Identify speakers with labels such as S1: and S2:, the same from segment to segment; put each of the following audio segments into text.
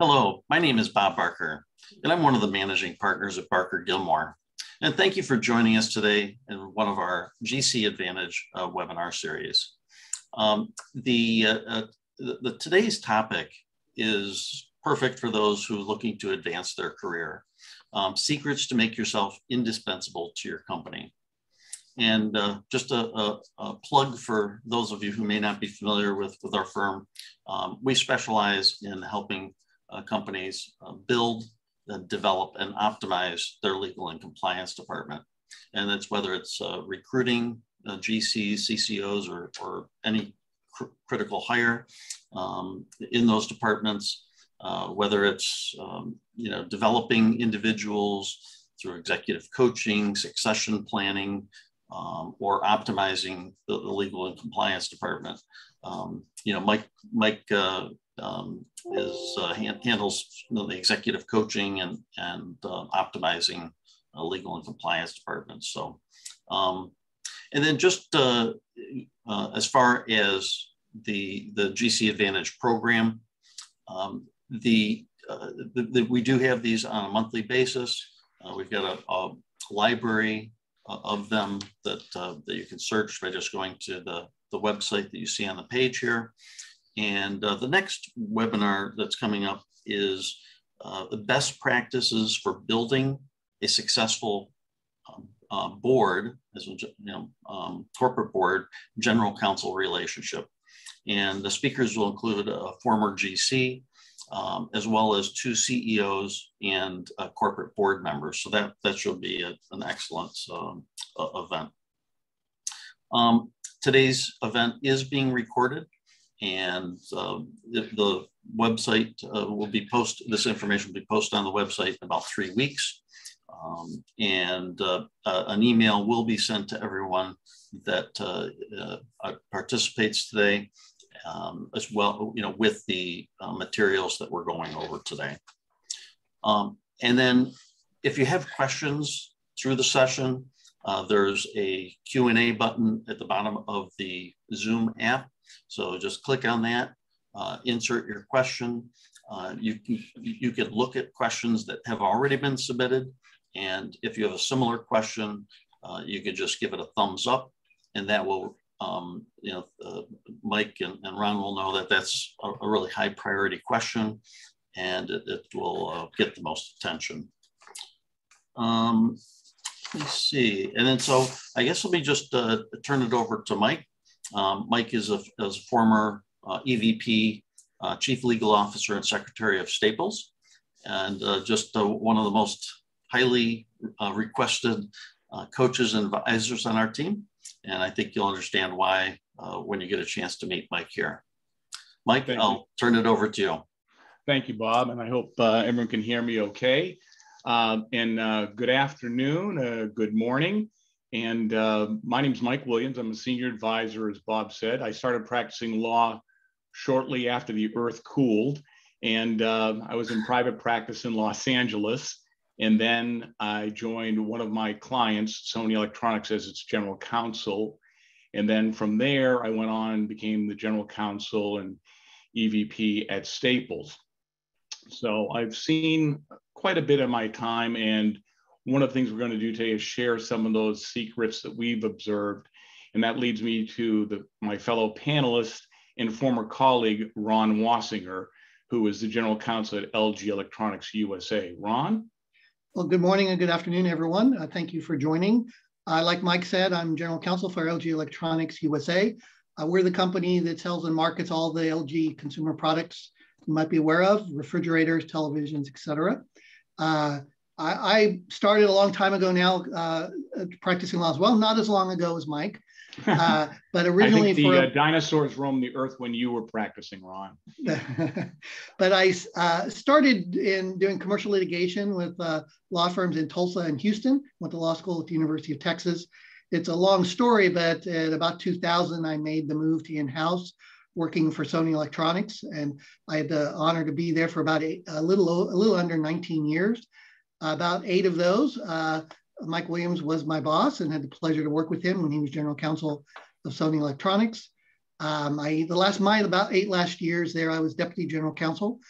S1: Hello, my name is Bob Barker, and I'm one of the managing partners at Barker Gilmore. And thank you for joining us today in one of our GC Advantage uh, webinar series. Um, the, uh, uh, the, the, today's topic is perfect for those who are looking to advance their career. Um, secrets to make yourself indispensable to your company. And uh, just a, a, a, plug for those of you who may not be familiar with, with our firm, um, we specialize in helping uh, companies uh, build, develop, and optimize their legal and compliance department. And that's whether it's uh, recruiting uh, GCs, CCOs, or, or any cr critical hire um, in those departments, uh, whether it's um, you know developing individuals through executive coaching, succession planning, um, or optimizing the, the, legal and compliance department. Um, you know, Mike Mike uh, um, is uh, handles the executive coaching and and uh, optimizing uh, legal and compliance departments. So, um, and then just uh, uh, as far as the the GC Advantage program, um, the, the, the, we do have these on a monthly basis. we've got a, a library of them that that you can search by just going to the the website that you see on the page here. And uh, the next webinar that's coming up is uh, the best practices for building a successful uh, board, as a you know, um, corporate board, general counsel relationship. And the speakers will include a former GC, um, as well as two CEOs and corporate board members. So that, that should be a, an excellent um, event. Um, today's event is being recorded and uh, the, the, website uh, will be posted, this information will be posted on the website in about three weeks. Um, and uh, uh an email will be sent to everyone that uh, uh, participates today, um, as well, you know, with the materials that we're going over today. Um, and then if you have questions through the session, there's a Q&A button at the bottom of the Zoom app so just click on that, uh, insert your question. Uh, you, can, you can look at questions that have already been submitted. And if you have a similar question, uh, you can just give it a thumbs up and that will, um, you know, uh, Mike and, and, Ron will know that that's a, a really high priority question and it, it will uh, get the most attention. Um, let me see. And then so I guess let me just uh, turn it over to Mike um, Mike is a, is a former uh, EVP, uh, Chief Legal Officer and Secretary of Staples, and uh, just uh, one of the most highly uh, requested uh, coaches and advisors on our team. And I think you'll understand why when you get a chance to meet Mike here. Mike, Thank I'll you. turn it over to you.
S2: Thank you, Bob. And I hope everyone can hear me okay. Um, and good afternoon, good morning. And uh, my name is Mike Williams. I'm a senior advisor, as Bob said. I started practicing law shortly after the earth cooled. And uh, I was in private practice in Los Angeles. And then I joined one of my clients, Sony Electronics, as its general counsel. And then from there, I went on and became the general counsel and EVP at Staples. So I've seen quite a bit of my time and one of the things we're going to do today is share some of those secrets that we've observed. And that leads me to the, my fellow panelist and former colleague, Ron Wassinger, who is the general counsel at LG Electronics USA. Ron?
S3: Well, good morning and good afternoon, everyone. Uh, thank you for joining. Uh, like Mike said, I'm general counsel for LG Electronics USA. Uh, we're the company that sells and markets all the LG consumer products you might be aware of, refrigerators, televisions, etc. Uh, I, I started a long time ago now uh, practicing law as well, not as long ago as Mike. Uh, but originally,
S2: the for, uh, dinosaurs roamed the earth when you were practicing, Ron.
S3: but I uh, started in doing commercial litigation with uh, law firms in Tulsa and Houston. Went to law school at the University of Texas. It's a long story, but at about 2000, I made the move to in-house, working for Sony Electronics, and I had the honor to be there for about eight, a little a little under 19 years. About eight of those, uh, Mike Williams was my boss and had the pleasure to work with him when he was general counsel of Sony Electronics. Um, I, the last, my about eight last years there, I was deputy general counsel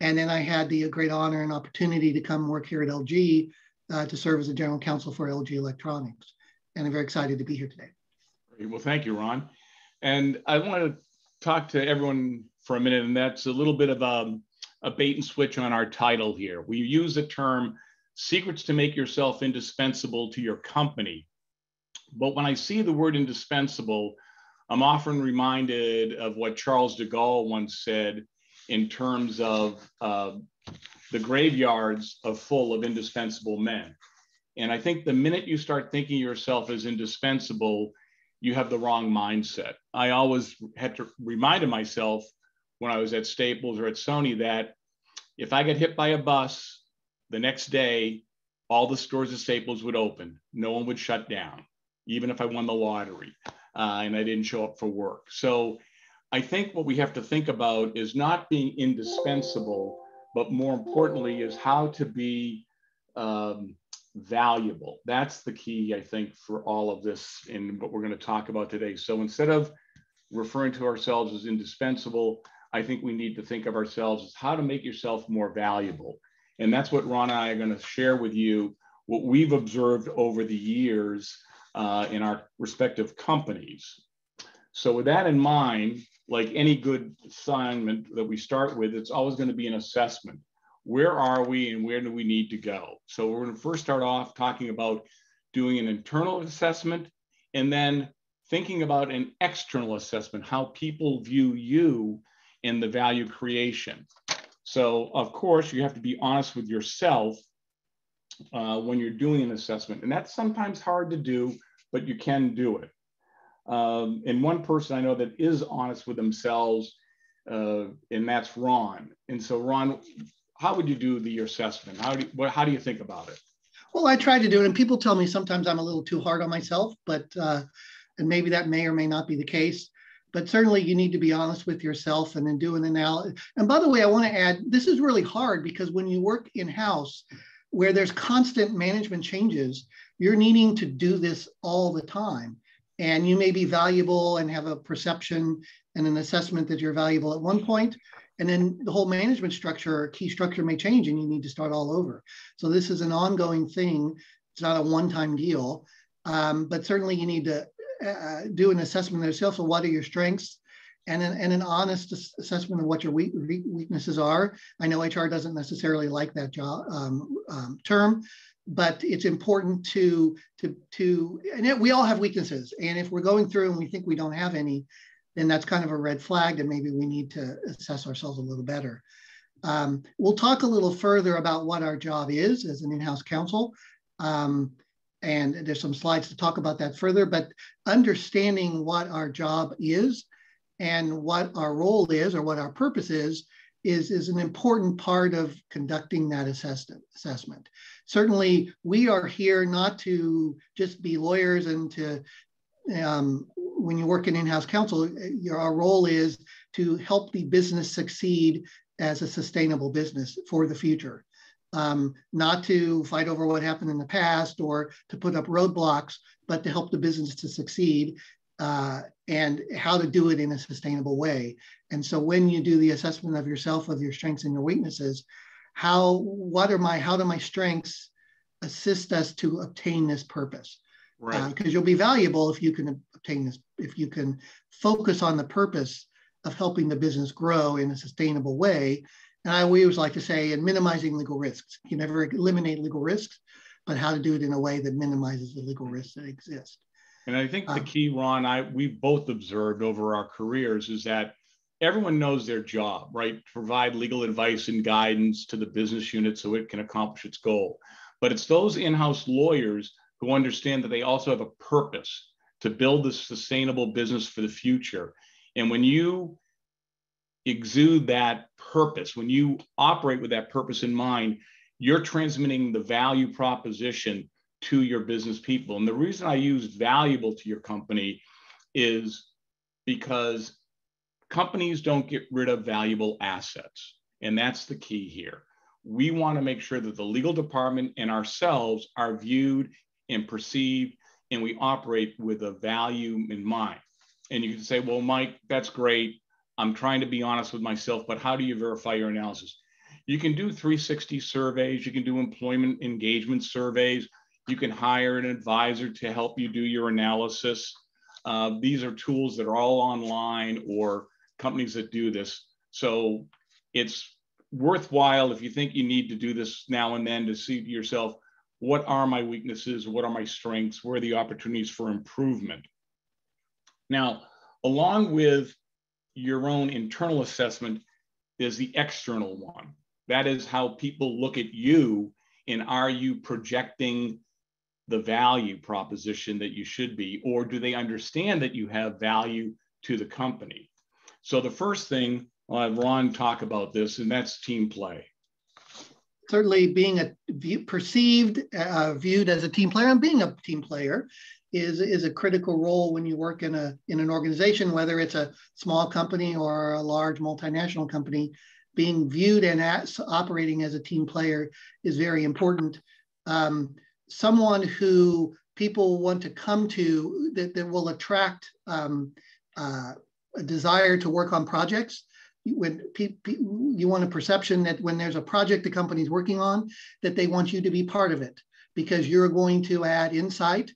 S3: And then I had the great honor and opportunity to come work here at LG uh, to serve as the general counsel for LG Electronics. And I'm very excited to be here today.
S2: Well, thank you, Ron. And I want to talk to everyone for a minute, and that's a little bit of a, a bait and switch on our title here. We use the term secrets to make yourself indispensable to your company. But when I see the word indispensable, I'm often reminded of what Charles de Gaulle once said in terms of uh, the graveyards are full of indispensable men. And I think the minute you start thinking yourself as indispensable, you have the wrong mindset. I always had to remind myself when I was at Staples or at Sony that if I get hit by a bus the next day, all the stores at Staples would open. No one would shut down, even if I won the lottery uh, and I didn't show up for work. So I think what we have to think about is not being indispensable, but more importantly, is how to be um, valuable. That's the key, I think, for all of this in what we're going to talk about today. So instead of referring to ourselves as indispensable, I think we need to think of ourselves as how to make yourself more valuable. And that's what Ron and I are going to share with you what we've observed over the years uh, in our respective companies. So with that in mind, like any good assignment that we start with, it's always going to be an assessment. Where are we and where do we need to go? So we're going to first start off talking about doing an internal assessment and then thinking about an external assessment, how people view you in the value creation. So of course, you have to be honest with yourself uh, when you're doing an assessment. And that's sometimes hard to do, but you can do it. Um, and one person I know that is honest with themselves, uh, and that's Ron. And so, Ron, how would you do the assessment? How do you, what, how do you think about it?
S3: Well, I try to do it, and people tell me sometimes I'm a little too hard on myself, but uh, and maybe that may or may not be the case. But certainly, you need to be honest with yourself and then do an analysis. And by the way, I want to add this is really hard because when you work in house, where there's constant management changes, you're needing to do this all the time. And you may be valuable and have a perception and an assessment that you're valuable at one point, and then the whole management structure or key structure may change and you need to start all over. So this is an ongoing thing. It's not a one-time deal, um, but certainly you need to uh, do an assessment of yourself. So what are your strengths? And an, and an honest assessment of what your weak, weaknesses are. I know HR doesn't necessarily like that job, um, um, term, but it's important to to to and it, we all have weaknesses and if we're going through and we think we don't have any then that's kind of a red flag and maybe we need to assess ourselves a little better um, we'll talk a little further about what our job is as an in-house counsel um, and there's some slides to talk about that further but understanding what our job is and what our role is or what our purpose is is, is an important part of conducting that assessment. assessment. Certainly, we are here not to just be lawyers and to, um, when you work in in-house counsel, your, our role is to help the business succeed as a sustainable business for the future. Um, not to fight over what happened in the past or to put up roadblocks, but to help the business to succeed uh, and how to do it in a sustainable way. And so when you do the assessment of yourself, of your strengths and your weaknesses, how, what are my, how do my strengths assist us to obtain this purpose? Right. Because uh, you'll be valuable if you can obtain this, if you can focus on the purpose of helping the business grow in a sustainable way. And I always like to say, and minimizing legal risks. You never eliminate legal risks, but how to do it in a way that minimizes the legal risks that exist.
S2: And I think the um, key, Ron, I we've both observed over our careers is that everyone knows their job, right? To provide legal advice and guidance to the business unit so it can accomplish its goal. But it's those in-house lawyers who understand that they also have a purpose to build this sustainable business for the future. And when you exude that purpose, when you operate with that purpose in mind, you're transmitting the value proposition to your business people. And the reason I use valuable to your company is because companies don't get rid of valuable assets. And that's the key here. We want to make sure that the legal department and ourselves are viewed and perceived, and we operate with a value in mind. And you can say, well, Mike, that's great. I'm trying to be honest with myself, but how do you verify your analysis? You can do 360 surveys, you can do employment engagement surveys, you can hire an advisor to help you do your analysis. Uh, these are tools that are all online or companies that do this. So it's worthwhile if you think you need to do this now and then to see to yourself, what are my weaknesses? What are my strengths? Where are the opportunities for improvement? Now, along with your own internal assessment is the external one. That is how people look at you and are you projecting the value proposition that you should be, or do they understand that you have value to the company? So the first thing, I'll have Ron talk about this, and that's team play.
S3: Certainly, being a view, perceived, uh, viewed as a team player, and being a team player is is a critical role when you work in a in an organization, whether it's a small company or a large multinational company. Being viewed and as, operating as a team player is very important. Um, someone who people want to come to that, that will attract um, uh, a desire to work on projects. When pe- pe- you want a perception that when there's a project the company's working on, that they want you to be part of it because you're going to add insight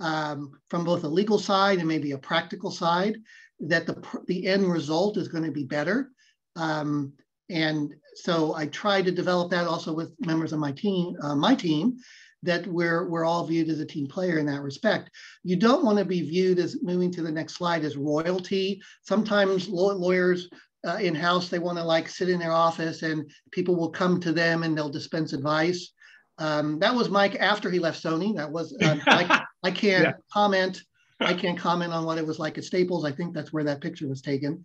S3: um, from both a legal side and maybe a practical side, that the, the end result is going to be better. Um, and so I try to develop that also with members of my team, uh, my team, that we're, we're all viewed as a team player in that respect. You don't want to be viewed as moving to the next slide as royalty. Sometimes lawyers uh, in-house, they want to like sit in their office and people will come to them and they'll dispense advice. Um, that was Mike after he left Sony. That was, uh, I, I, can't yeah. comment. I can't comment on what it was like at Staples. I think that's where that picture was taken.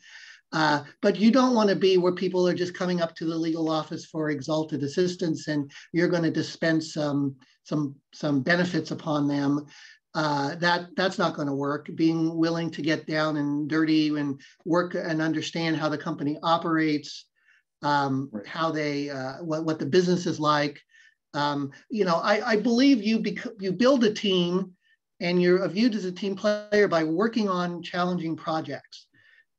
S3: Uh, but you don't want to be where people are just coming up to the legal office for exalted assistance and you're going to dispense some some some benefits upon them. Uh, that that's not going to work. Being willing to get down and dirty and work and understand how the company operates, um, right. how they uh, what what the business is like. Um, you know, I, I believe you bec- you build a team, and you're viewed as a team player by working on challenging projects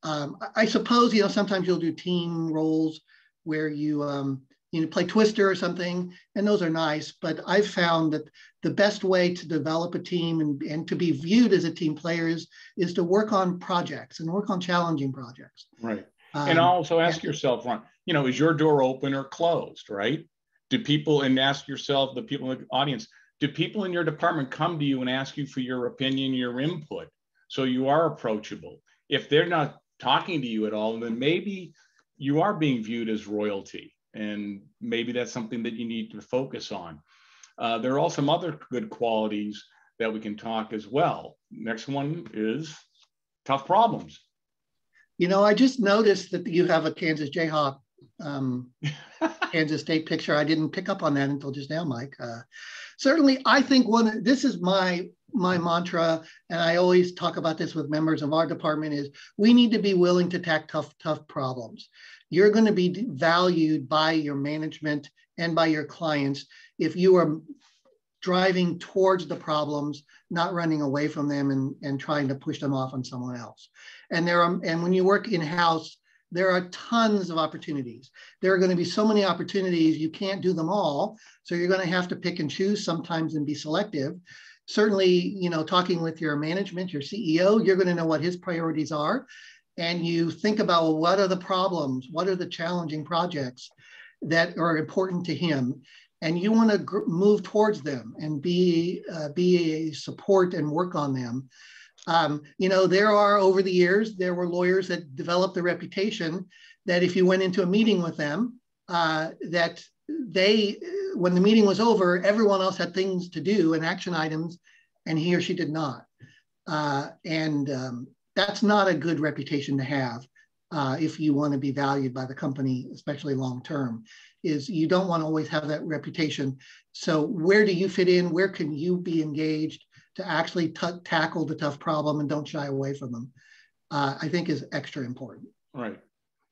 S3: um, I suppose you know sometimes you'll do team roles where you um, you know play Twister or something, and those are nice. But I've found that the best way to develop a team and, and to be viewed as a team player is, is to work on projects and work on challenging projects.
S2: Right. Um, and also ask yeah. yourself, Ron, you know, is your door open or closed? Right. Do people and ask yourself, the people in the audience, do people in your department come to you and ask you for your opinion, your input? So you are approachable. If they're not talking to you at all, then maybe you are being viewed as royalty. And maybe that's something that you need to focus on. Uh, there are also some other good qualities that we can talk as well. Next one is tough problems.
S3: You know, I just noticed that you have a Kansas Jayhawk um, Kansas State picture. I didn't pick up on that until just now, Mike. Uh, certainly, I think one. This is my my mantra, and I always talk about this with members of our department, is we need to be willing to tackle tough, tough problems. You're going to be valued by your management and by your clients if you are driving towards the problems, not running away from them and, and trying to push them off on someone else. And there are, and when you work in-house, there are tons of opportunities. There are going to be so many opportunities, you can't do them all. So you're going to have to pick and choose sometimes and be selective certainly, you know, talking with your management, your CEO, you're going to know what his priorities are. And you think about well, what are the problems? What are the challenging projects that are important to him? And you want to gr- move towards them and be, uh, be a support and work on them. Um, you know, there are over the years, there were lawyers that developed the reputation that if you went into a meeting with them, uh, that they, when the meeting was over, everyone else had things to do and action items, and he or she did not. Uh, and um, that's not a good reputation to have uh, if you want to be valued by the company, especially long term. Is you don't want to always have that reputation. So where do you fit in? Where can you be engaged to actually tackle the tough problem and don't shy away from them? Uh, I think is extra important.
S2: Right.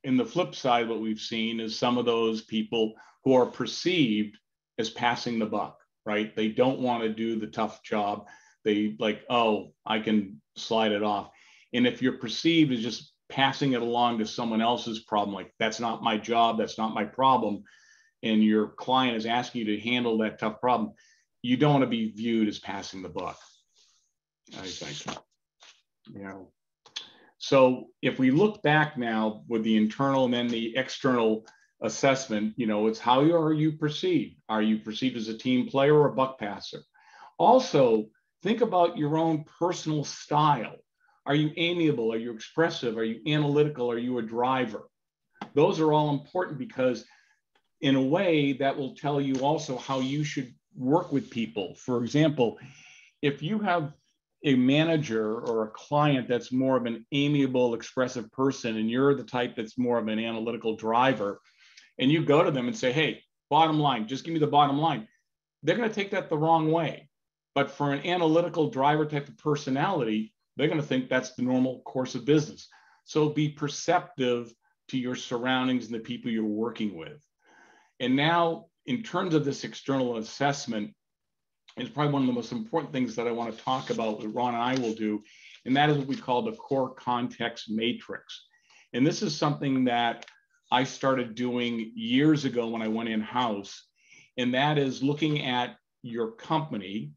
S2: In the flip side, what we've seen is some of those people who are perceived as passing the buck, right? They don't want to do the tough job. They like, oh, I can slide it off. And if you're perceived as just passing it along to someone else's problem, like that's not my job, that's not my problem, and your client is asking you to handle that tough problem, you don't want to be viewed as passing the buck. I think. Know. So if we look back now with the internal and then the external assessment, you know, it's how are you perceived? Are you perceived as a team player or a buck passer? Also, think about your own personal style. Are you amiable? Are you expressive? Are you analytical? Are you a driver? Those are all important because, in a way, that will tell you also how you should work with people. For example, if you have a manager or a client that's more of an amiable, expressive person, and you're the type that's more of an analytical driver, and you go to them and say, hey, bottom line, just give me the bottom line, they're going to take that the wrong way. But for an analytical driver type of personality, they're going to think that's the normal course of business. So be perceptive to your surroundings and the people you're working with. And now, in terms of this external assessment, is probably one of the most important things that I want to talk about that Ron and I will do. And that is what we call the core context matrix. And this is something that I started doing years ago when I went in house. And that is looking at your company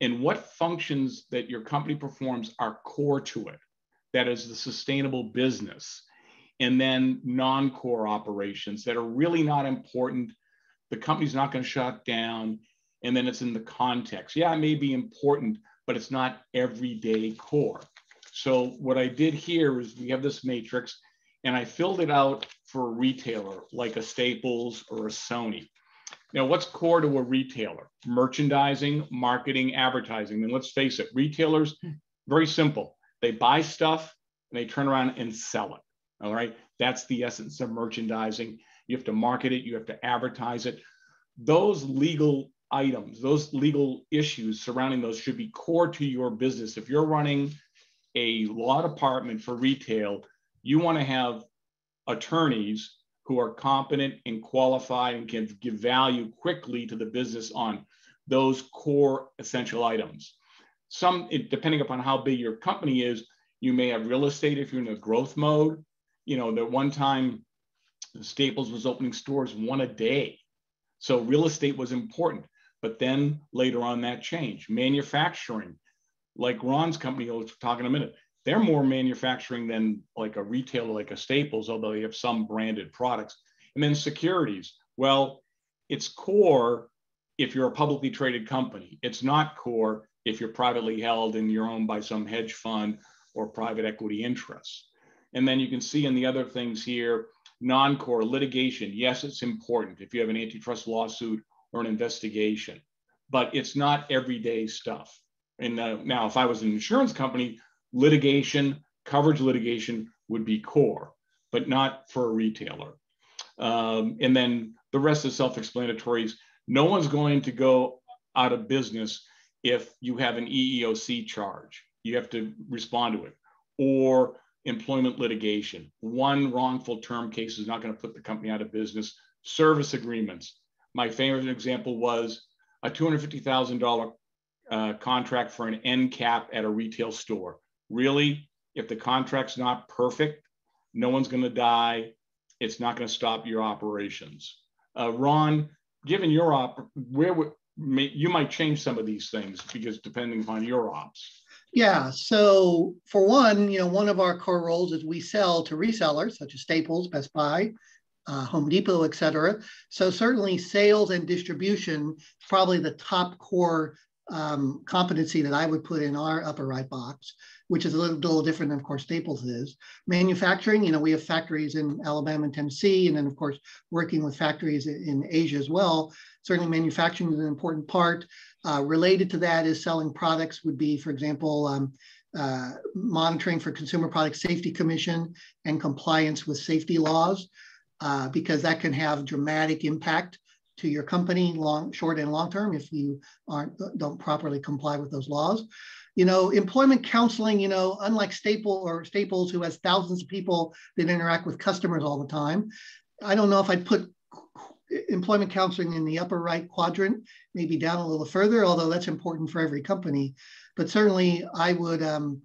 S2: and what functions that your company performs are core to it. That is the sustainable business. And then non core operations that are really not important. The company's not going to shut down and then it's in the context. Yeah, it may be important, but it's not everyday core. So what I did here is we have this matrix and I filled it out for a retailer like a Staples or a Sony. Now, what's core to a retailer? Merchandising, marketing, advertising. Mean, let's face it, retailers, very simple. They buy stuff and they turn around and sell it. All right. That's the essence of merchandising. You have to market it, you have to advertise it. Those legal items, those legal issues surrounding those should be core to your business. If you're running a law department for retail, you want to have attorneys who are competent and qualified and can give value quickly to the business on those core essential items. Some, depending upon how big your company is, you may have real estate if you're in a growth mode. You know, that one time Staples was opening stores one a day. So real estate was important. But then later on, that change. Manufacturing, like Ron's company, we'll talk in a minute, they're more manufacturing than like a retailer like a Staples, although they have some branded products. And then securities. Well, it's core if you're a publicly traded company. It's not core if you're privately held and you're owned by some hedge fund or private equity interests. And then you can see in the other things here, non-core litigation. Yes, it's important if you have an antitrust lawsuit or an investigation, but it's not everyday stuff. And uh, now, if I was an insurance company, litigation, coverage litigation would be core, but not for a retailer. Um, and then the rest is self explanatory. No one's going to go out of business if you have an EEOC charge. You have to respond to it. Or employment litigation. One wrongful term case is not going to put the company out of business. Service agreements my favorite example was a $250,000 uh, contract for an end cap at a retail store. Really, if the contract's not perfect, no one's going to die. It's not going to stop your operations. Uh, Ron, given your op, where would you might change some of these things because depending upon your ops.
S3: Yeah. So for one, you know, one of our core roles is we sell to resellers such as Staples, Best Buy, uh, Home Depot, et cetera. So certainly sales and distribution, probably the top core um, competency that I would put in our upper right box, which is a little, little different than, of course, Staples is. Manufacturing, you know, we have factories in Alabama and Tennessee, and then, of course, working with factories in Asia as well. Certainly manufacturing is an important part. Uh, related to that is selling products would be, for example, um, uh, monitoring for Consumer Product Safety Commission and compliance with safety laws uh, because that can have dramatic impact to your company long short and long term if you aren't don't properly comply with those laws. You know employment counseling you know unlike staple or staples who has thousands of people that interact with customers all the time i don't know if i'd put employment counseling in the upper right quadrant maybe down a little further although that's important for every company. But certainly i would um,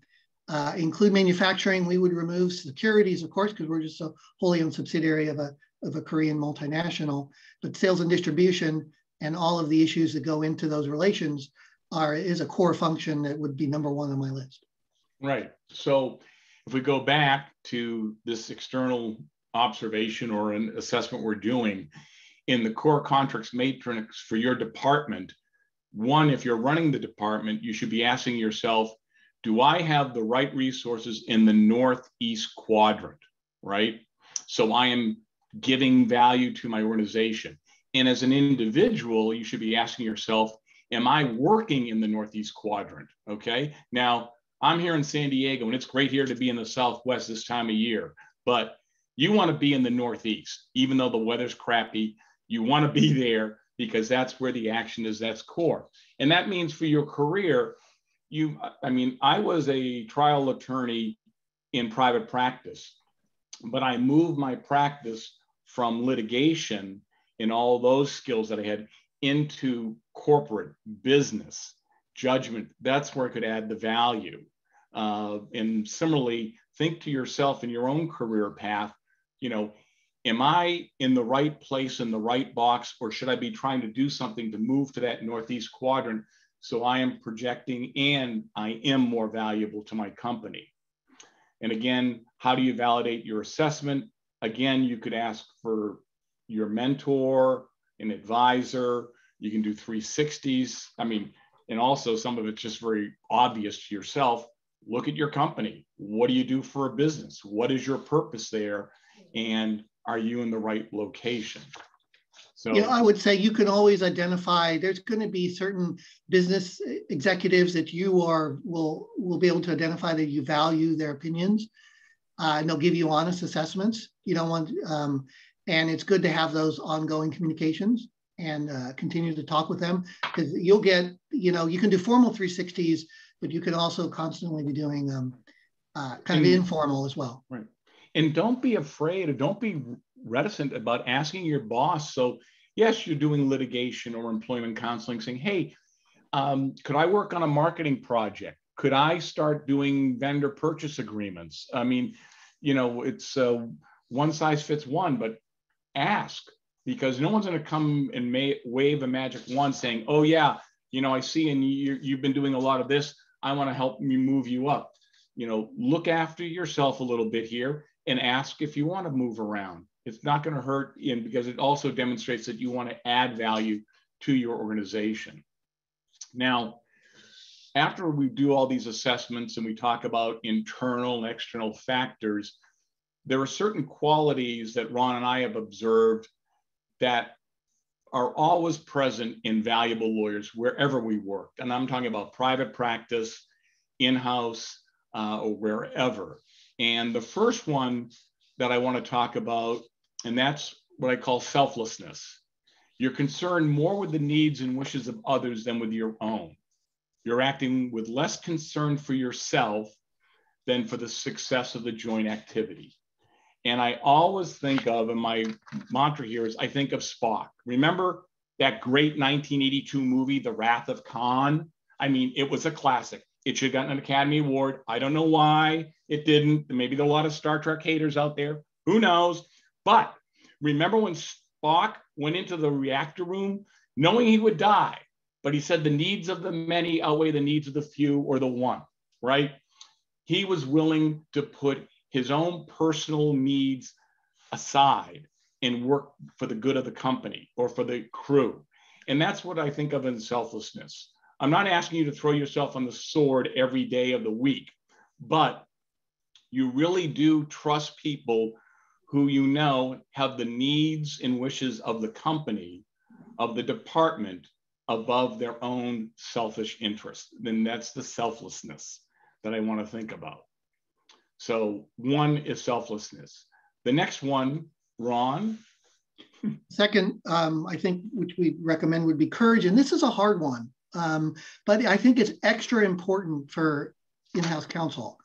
S3: uh, include manufacturing. We would remove securities, of course, because we're just a wholly owned subsidiary of a of a Korean multinational. But sales and distribution and all of the issues that go into those relations are is a core function that would be number one on my list.
S2: Right. So if we go back to this external observation or an assessment we're doing in the core context matrix for your department, one, if you're running the department, you should be asking yourself, do I have the right resources in the Northeast quadrant, right? So I am giving value to my organization. And as an individual, you should be asking yourself, am I working in the Northeast quadrant? Okay. Now, I'm here in San Diego, and it's great here to be in the Southwest this time of year, but you want to be in the Northeast, even though the weather's crappy. You want to be there because that's where the action is, that's core. And that means for your career, you, I mean, I was a trial attorney in private practice, but I moved my practice from litigation and all those skills that I had into corporate business judgment. That's where I could add the value. Uh, and similarly, think to yourself in your own career path, you know, am I in the right place in the right box, or should I be trying to do something to move to that Northeast quadrant so I am projecting and I am more valuable to my company? And again, how do you validate your assessment? Again, you could ask for your mentor, an advisor. You can do 360s. I mean, and also some of it's just very obvious to yourself. Look at your company. What do you do for a business? What is your purpose there? And are you in the right location?
S3: So yeah, I would say you can always identify. There's going to be certain business executives that you are will will be able to identify that you value their opinions, uh, and they'll give you honest assessments. You don't want um, and it's good to have those ongoing communications and uh, continue to talk with them because you'll get, you know, you can do formal 360s, but you can also constantly be doing um, uh, kind and, of informal as well.
S2: Right. And don't be afraid or don't be reticent about asking your boss. So, yes, you're doing litigation or employment counseling, saying, hey, um, could I work on a marketing project? Could I start doing vendor purchase agreements? I mean, you know, it's uh, one size fits one, but ask because no one's going to come and wave a magic wand saying, oh, yeah, you know, I see and you, you've been doing a lot of this. I want to help you move you up. You know, look after yourself a little bit here and ask if you want to move around. It's not going to hurt in because it also demonstrates that you want to add value to your organization. Now, after we do all these assessments and we talk about internal and external factors, there are certain qualities that Ron and I have observed that are always present in valuable lawyers wherever we work. And I'm talking about private practice, in house, uh, or wherever. And the first one that I want to talk about, and that's what I call selflessness. You're concerned more with the needs and wishes of others than with your own. You're acting with less concern for yourself than for the success of the joint activity. And I always think of, and my mantra here is I think of Spock. Remember that great 1982 movie, The Wrath of Khan? I mean, it was a classic. It should have gotten an Academy Award. I don't know why it didn't. Maybe there are a lot of Star Trek haters out there. Who knows? But remember when Spock went into the reactor room knowing he would die, but he said the needs of the many outweigh the needs of the few or the one, right? He was willing to put his own personal needs aside and work for the good of the company or for the crew. And that's what I think of in selflessness. I'm not asking you to throw yourself on the sword every day of the week, but you really do trust people who you know have the needs and wishes of the company, of the department above their own selfish interest. Then that's the selflessness that I want to think about. So one is selflessness. The next one, Ron.
S3: Second, um, I think which we recommend would be courage, and this is a hard one, um, but I think it's extra important for in-house counsel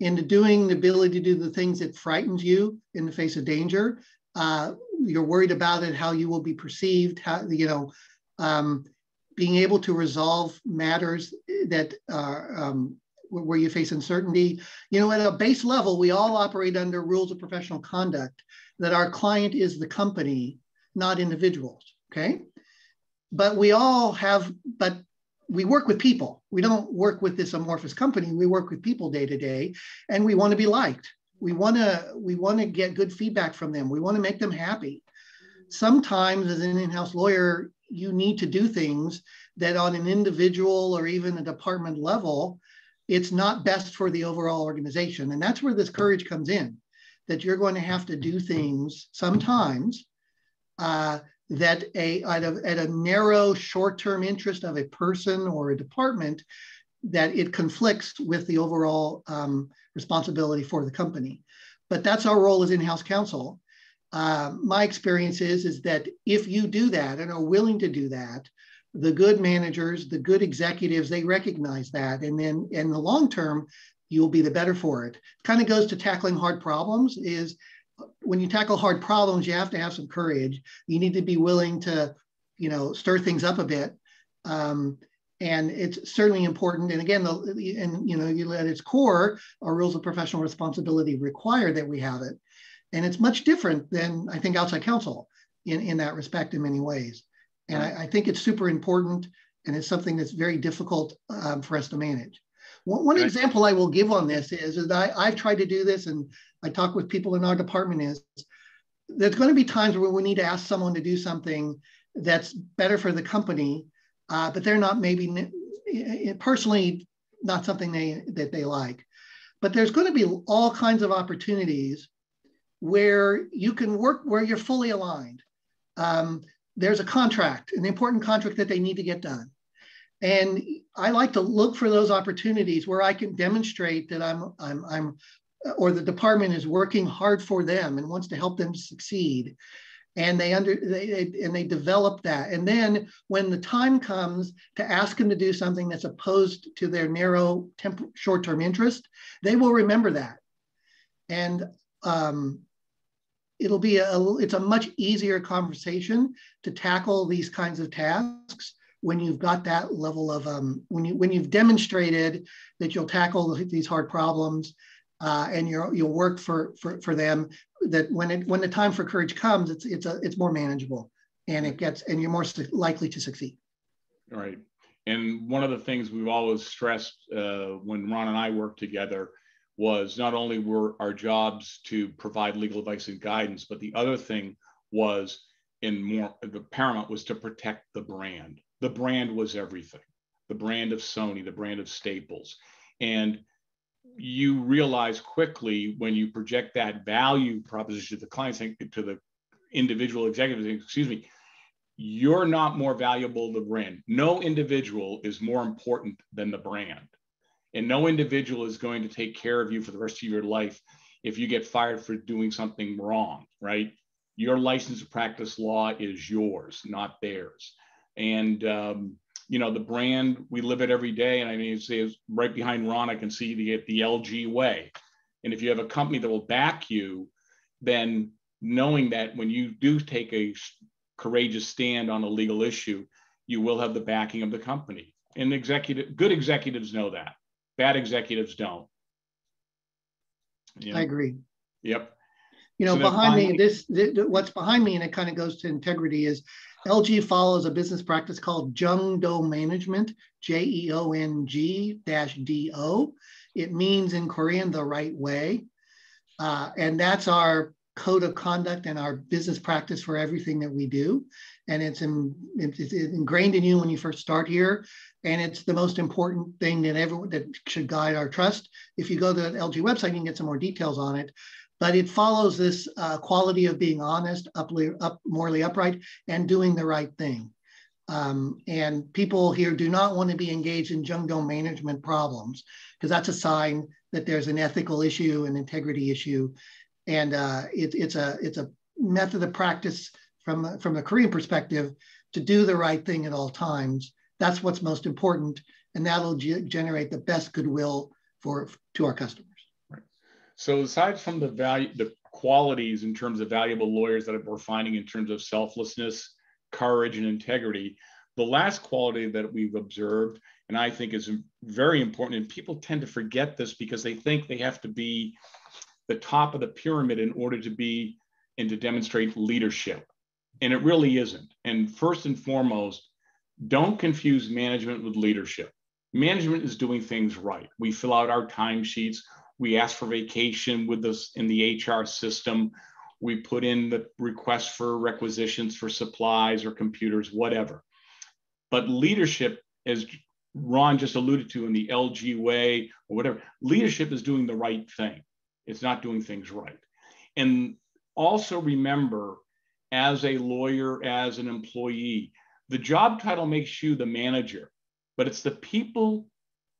S3: into doing the ability to do the things that frightens you in the face of danger. Uh, you're worried about it, how you will be perceived, how you know, um, being able to resolve matters that are um, where you face uncertainty. You know, at a base level, we all operate under rules of professional conduct. that our client is the company, not individuals. Okay. But we all have, but we work with people. We don't work with this amorphous company. We work with people day to day, and we want to be liked. We want to we want to get good feedback from them. We want to make them happy. Sometimes, as an in-house lawyer, you need to do things that on an individual or even a department level, it's not best for the overall organization. And that's where this courage comes in, that you're going to have to do things sometimes uh, that a at a, at a narrow short-term interest of a person or a department that it conflicts with the overall um, responsibility for the company. But that's our role as in-house counsel. Uh, my experience is, is that if you do that and are willing to do that, the good managers, the good executives, they recognize that. And then in the long term, you'll be the better for it. Kind of goes to tackling hard problems is when you tackle hard problems, you have to have some courage. You need to be willing to, you know, stir things up a bit. Um, and it's certainly important. And again, the, and you know, at its core, our rules of professional responsibility require that we have it. And it's much different than I think outside counsel in, in that respect in many ways. And I, I think it's super important and it's something that's very difficult um, for us to manage. One, one example I will give on this is, is I, I've tried to do this and I talk with people in our department is there's going to be times where we need to ask someone to do something that's better for the company, uh, but they're not maybe personally not something they that they like. But there's going to be all kinds of opportunities where you can work where you're fully aligned. Um, there's a contract, an important contract that they need to get done. And I like to look for those opportunities where I can demonstrate that I'm, I'm, I'm, or the department is working hard for them and wants to help them succeed. And they under they, and they develop that. And then when the time comes to ask them to do something that's opposed to their narrow temp- short-term interest, they will remember that. And um, it'll be a it's a much easier conversation to tackle these kinds of tasks when you've got that level of um, when you when you've demonstrated that you'll tackle these hard problems uh, and you you'll work for, for for them that when it when the time for courage comes it's it's a it's more manageable and it gets and you're more likely to succeed
S2: right and one of the things we've always stressed uh, when ron and i worked together was not only were our jobs to provide legal advice and guidance, but the other thing was in more the paramount was to protect the brand. The brand was everything. The brand of Sony, the brand of Staples. And you realize quickly when you project that value proposition to the clients, to the individual executives, excuse me, you're not more valuable than the brand. No individual is more important than the brand. And no individual is going to take care of you for the rest of your life if you get fired for doing something wrong, right? Your license to practice law is yours, not theirs. And, um, you know, the brand, we live it every day. And I mean, it's right behind Ron, I can see the, the LG way. And if you have a company that will back you, then knowing that when you do take a courageous stand on a legal issue, you will have the backing of the company. And executive, good executives know that. Bad executives don't.
S3: You know? I agree.
S2: Yep.
S3: You know, so behind me, this, this, what's behind me, and it kind of goes to integrity, is LG follows a business practice called Jeong Do Management, J E O N G D O. It means in Korean the right way. Uh, and that's our code of conduct and our business practice for everything that we do. And it's, in, it's ingrained in you when you first start here and it's the most important thing that everyone that should guide our trust. If you go to the LG website, you can get some more details on it. But it follows this uh, quality of being honest, up, morally upright, and doing the right thing. Um, and people here do not want to be engaged in Jeongdo management problems because that's a sign that there's an ethical issue, an integrity issue, and uh, it, it's a it's a method of practice from from the Korean perspective to do the right thing at all times that's what's most important, and that'll generate the best goodwill for to our customers.
S2: So aside from the value, the qualities in terms of valuable lawyers that we're finding in terms of selflessness, courage, and integrity, the last quality that we've observed, and I think is very important, and people tend to forget this because they think they have to be the top of the pyramid in order to be and to demonstrate leadership. And it really isn't. And first and foremost, don't confuse management with leadership. Management is doing things right. We fill out our timesheets. We ask for vacation with in the HR system. We put in the request for requisitions for supplies or computers, whatever. But leadership, as Ron just alluded to in the LG way or whatever, leadership is doing the right thing. It's not doing things right. And also remember, as a lawyer, as an employee, the job title makes you the manager, but it's the people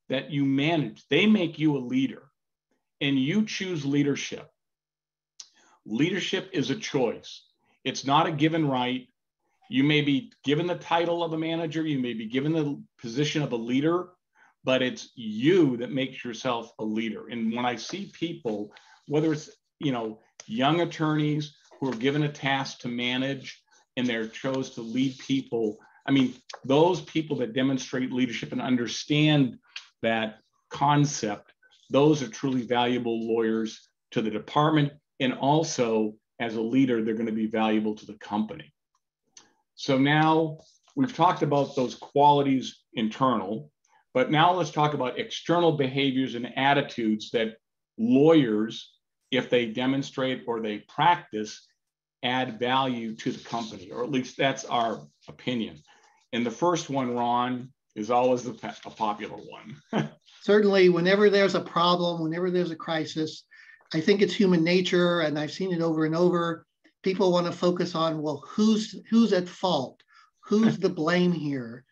S2: that you manage. They make you a leader and you choose leadership. Leadership is a choice. It's not a given right. You may be given the title of a manager, you may be given the position of a leader, but it's you that makes yourself a leader. And when I see people, whether it's, you know, young attorneys who are given a task to manage and they're chose to lead people, I mean, those people that demonstrate leadership and understand that concept, those are truly valuable lawyers to the department. And also, as a leader, they're going to be valuable to the company. So now we've talked about those qualities internal, but now let's talk about external behaviors and attitudes that lawyers, if they demonstrate or they practice, add value to the company, or at least that's our opinion. And the first one, Ron, is always the, a popular one.
S3: Certainly, whenever there's a problem, whenever there's a crisis, I think it's human nature, and I've seen it over and over. People want to focus on, well, who's who's at fault? Who's the blame here?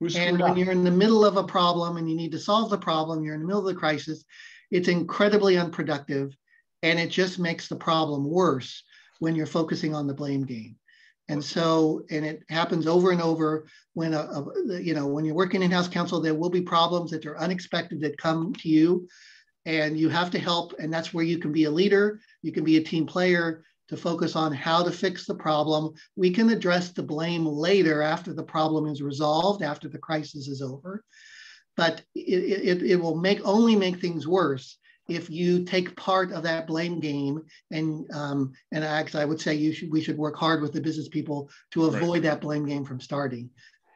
S3: Who's and when up? you're in the middle of a problem and you need to solve the problem, you're in the middle of the crisis, it's incredibly unproductive, and it just makes the problem worse when you're focusing on the blame game. And so, and it happens over and over when, a, a, you know, when you're working in-house counsel, there will be problems that are unexpected that come to you and you have to help. And that's where you can be a leader. You can be a team player to focus on how to fix the problem. We can address the blame later after the problem is resolved, after the crisis is over. But it, it, it will make only make things worse if you take part of that blame game and um, and actually I would say you should we should work hard with the business people to avoid right. that blame game from starting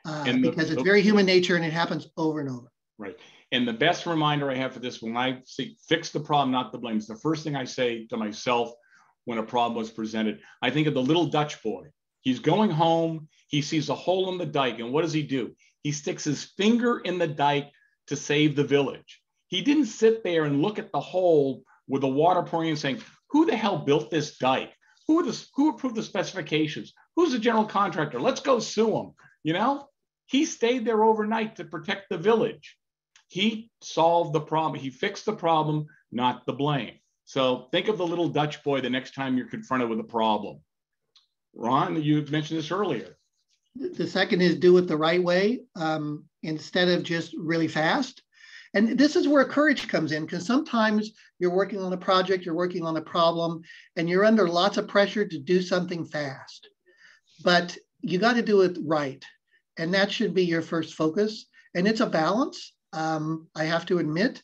S3: uh, the, because it's very human nature and it happens over and over.
S2: Right. And the best reminder I have for this when I say fix the problem, not the blame, is the first thing I say to myself when a problem was presented. I think of the little Dutch boy. He's going home. He sees a hole in the dike. And what does he do? He sticks his finger in the dike to save the village. He didn't sit there and look at the hole with the water pouring and saying, who the hell built this dike? Who, the, who approved the specifications? Who's the general contractor? Let's go sue him. You know, he stayed there overnight to protect the village. He solved the problem. He fixed the problem, not the blame. So think of the little Dutch boy the next time you're confronted with a problem. Ron, you mentioned this earlier.
S3: The second is do it the right way um, instead of just really fast. And this is where courage comes in because sometimes you're working on a project, you're working on a problem, and you're under lots of pressure to do something fast. But you got to do it right. And that should be your first focus. And it's a balance, um, I have to admit.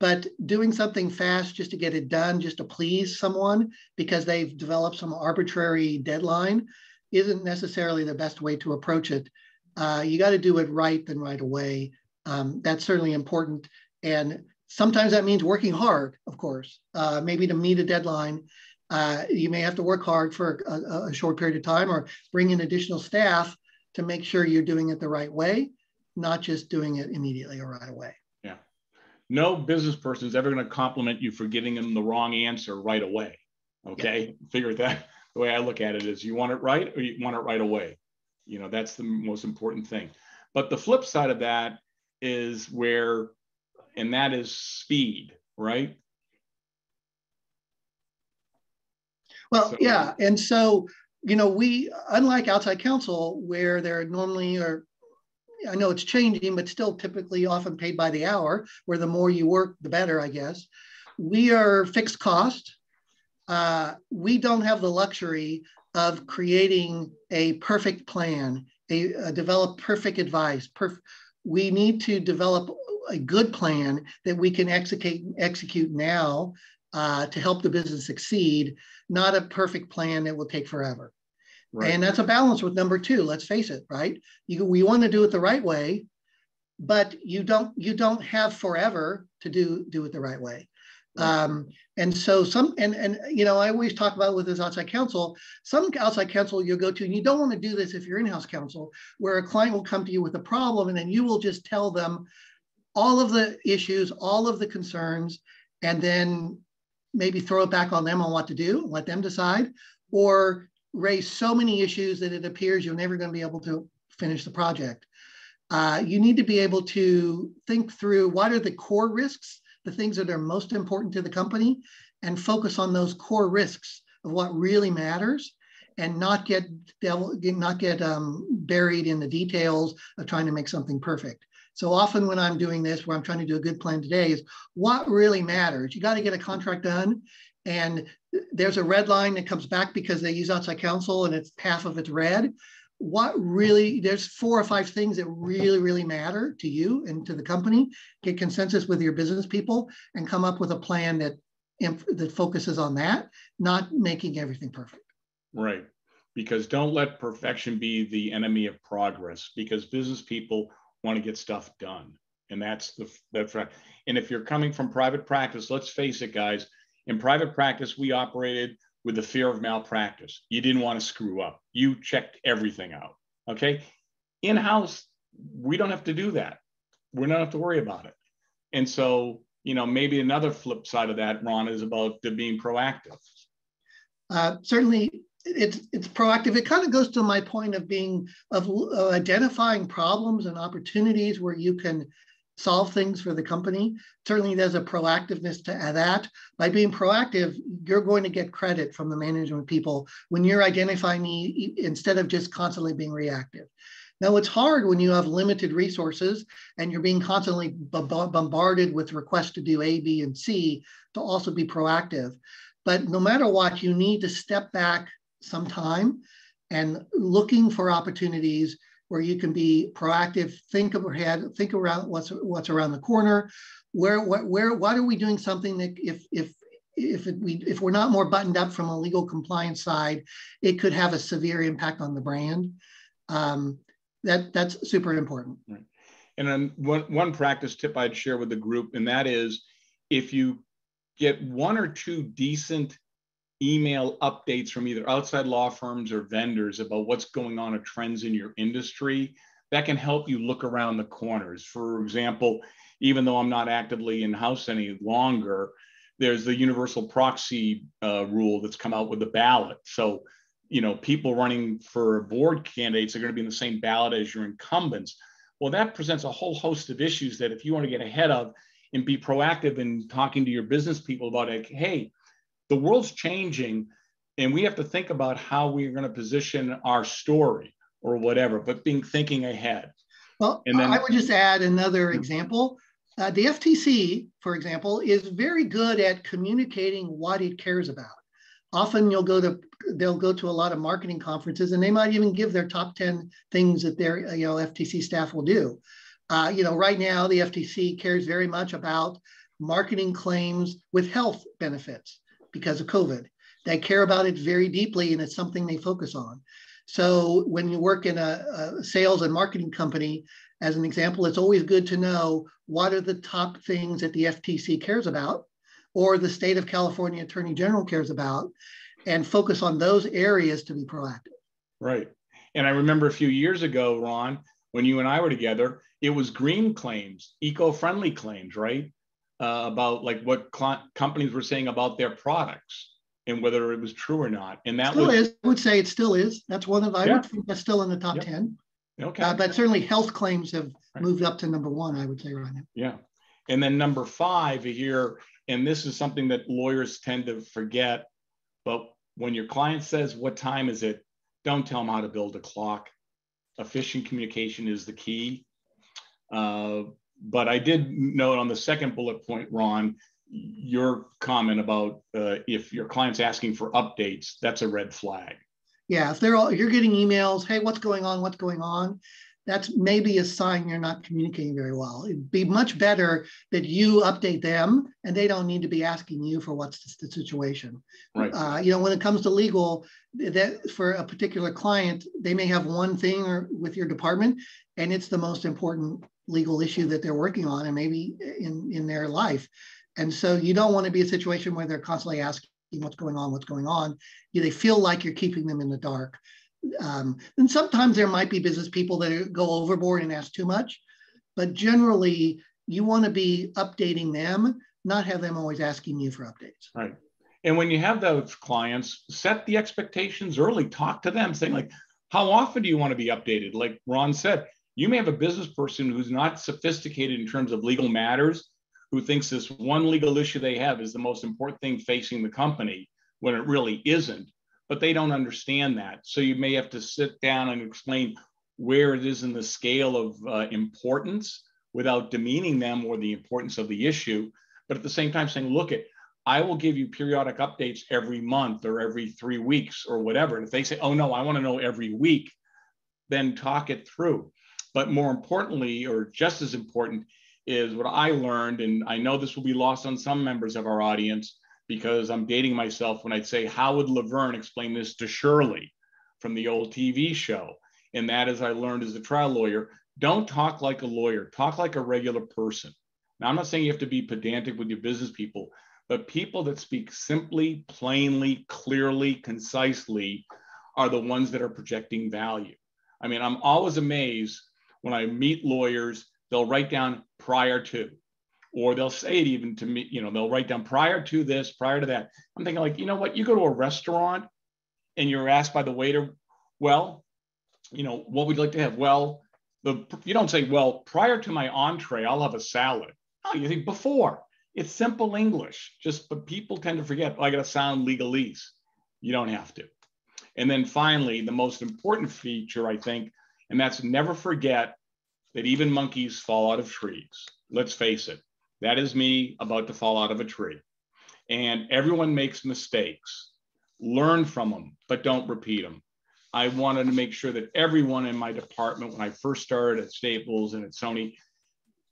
S3: But doing something fast just to get it done, just to please someone because they've developed some arbitrary deadline, isn't necessarily the best way to approach it. Uh, you got to do it right then right away um, that's certainly important. And sometimes that means working hard, of course, uh, maybe to meet a deadline. Uh, you may have to work hard for a, a, short period of time or bring in additional staff to make sure you're doing it the right way, not just doing it immediately or right away.
S2: Yeah. No business person is ever going to compliment you for giving them the wrong answer right away. Okay. Yeah. Figure that the way I look at it is you want it right or you want it right away. You know, that's the most important thing. But the flip side of that is where, and that is speed, right?
S3: Well, so, yeah. And so, you know, we, unlike outside counsel, where there are normally are, I know it's changing, but still typically often paid by the hour, where the more you work, the better, I guess. We are fixed cost. Uh, we don't have the luxury of creating a perfect plan, a, a develop perfect advice, perf- we need to develop a good plan that we can execute execute now uh, to help the business succeed, not a perfect plan that will take forever. Right. And that's a balance with number two. Let's face it, right? You, we want to do it the right way, but you don't you don't have forever to do do it the right way. Um, and so some and and you know I always talk about with this outside counsel. Some outside counsel you'll go to, and you don't want to do this if you're in-house counsel, where a client will come to you with a problem, and then you will just tell them all of the issues, all of the concerns, and then maybe throw it back on them on what to do, let them decide, or raise so many issues that it appears you're never going to be able to finish the project. Uh, you need to be able to think through what are the core risks, the things that are most important to the company, and focus on those core risks of what really matters, and not get not get um, buried in the details of trying to make something perfect. So often when I'm doing this, where I'm trying to do a good plan today, is what really matters. You got to get a contract done, and there's a red line that comes back because they use outside counsel, and it's half of it's red. What really? There's four or five things that really, really matter to you and to the company. Get consensus with your business people, and come up with a plan that that focuses on that, not making everything perfect.
S2: Right because don't let perfection be the enemy of progress because business people want to get stuff done. And that's the that's right. And if you're coming from private practice, let's face it, guys. In private practice, we operated with the fear of malpractice. You didn't want to screw up. You checked everything out. Okay. In house, we don't have to do that. We don't have to worry about it. And so, you know, maybe another flip side of that, Ron, is about being proactive.
S3: Uh, certainly, it's it's proactive. It kind of goes to my point of being of uh, identifying problems and opportunities where you can solve things for the company. Certainly, there's a proactiveness to that. By being proactive, you're going to get credit from the management people when you're identifying instead of just constantly being reactive. Now, it's hard when you have limited resources and you're being constantly bombarded with requests to do A, B, and C to also be proactive. But no matter what, you need to step back some time and looking for opportunities where you can be proactive, think ahead, think around what's what's around the corner. Where what where what are we doing something that if if if we if we're not more buttoned up from a legal compliance side, it could have a severe impact on the brand. Um, that that's super important.
S2: Right. And then one one practice tip I'd share with the group, and that is if you get one or two decent email updates from either outside law firms or vendors about what's going on or trends in your industry that can help you look around the corners. For example even though i'm not actively in house any longer there's the universal proxy uh, rule that's come out with the ballot. So you know people running for board candidates are going to be in the same ballot as your incumbents. Well that presents a whole host of issues that if you want to get ahead of and be proactive in talking to your business people about it hey the world's changing and we have to think about how we're going to position our story or whatever, but being thinking ahead.
S3: Well, and then, I would just add another example. Uh, the FTC, for example, is very good at communicating what it cares about. Often you'll go to they'll go to a lot of marketing conferences and they might even give their top 10 things that their you know FTC staff will do. Uh, you know, right now the FTC cares very much about marketing claims with health benefits because of COVID. They care about it very deeply and it's something they focus on. So when you work in a, a, sales and marketing company, as an example, it's always good to know what are the top things that the FTC cares about or the state of California Attorney General cares about and focus on those areas to be proactive.
S2: Right. And I remember a few years ago, Ron, when you and I were together, it was green claims, eco-friendly claims, right? Uh, about like what companies were saying about their products and whether it was true or not. And that
S3: still
S2: was,
S3: is. I would say it still is. That's one of I yeah. would think that's still in the top yep. ten. Okay. Uh, but certainly health claims have right. moved up to number one. I would say right now.
S2: Yeah, and then number five here, and this is something that lawyers tend to forget. But when your client says, "What time is it?" Don't tell them how to build a clock. Efficient communication is the key. Uh, but I did note on the second bullet point, Ron, your comment about uh, if your client's asking for updates, that's a red flag.
S3: Yeah, if they're all, you're getting emails, hey, what's going on? What's going on? that's maybe a sign you're not communicating very well. It'd be much better that you update them and they don't need to be asking you for what's the, the situation.
S2: Right.
S3: Uh, you know, when it comes to legal, that for a particular client, they may have one thing or with your department and it's the most important legal issue that they're working on and maybe in, in their life. And so you don't want to be a situation where they're constantly asking what's going on, what's going on. They feel like you're keeping them in the dark. Um, and sometimes there might be business people that go overboard and ask too much, but generally you want to be updating them, not have them always asking you for updates.
S2: Right. And when you have those clients, set the expectations early. Talk to them, saying like, how often do you want to be updated? Like Ron said, you may have a business person who's not sophisticated in terms of legal matters, who thinks this one legal issue they have is the most important thing facing the company when it really isn't but they don't understand that. So you may have to sit down and explain where it is in the scale of uh, importance without demeaning them or the importance of the issue, but at the same time saying, look, it, I will give you periodic updates every month or every three weeks or whatever. And if they say, oh no, I want to know every week, then talk it through. But more importantly, or just as important, is what I learned, and I know this will be lost on some members of our audience, because I'm dating myself when I'd say, How would Laverne explain this to Shirley from the old TV show? And that, as I learned as a trial lawyer, don't talk like a lawyer, talk like a regular person. Now, I'm not saying you have to be pedantic with your business people, but people that speak simply, plainly, clearly, concisely are the ones that are projecting value. I mean, I'm always amazed when I meet lawyers, they'll write down prior to or they'll say it even to me, you know, they'll write down prior to this, prior to that. I'm thinking, like, you know what? You go to a restaurant and you're asked by the waiter, well, you know, what would you like to have? Well, the you don't say, well, prior to my entree, I'll have a salad. No, you think before. It's simple English. Just but people tend to forget, I gotta sound legalese. You don't have to. And then finally, the most important feature, I think, and that's never forget that even monkeys fall out of trees. Let's face it, that is me about to fall out of a tree. And everyone makes mistakes. Learn from them, but don't repeat them. I wanted to make sure that everyone in my department, when I first started at Staples and at Sony,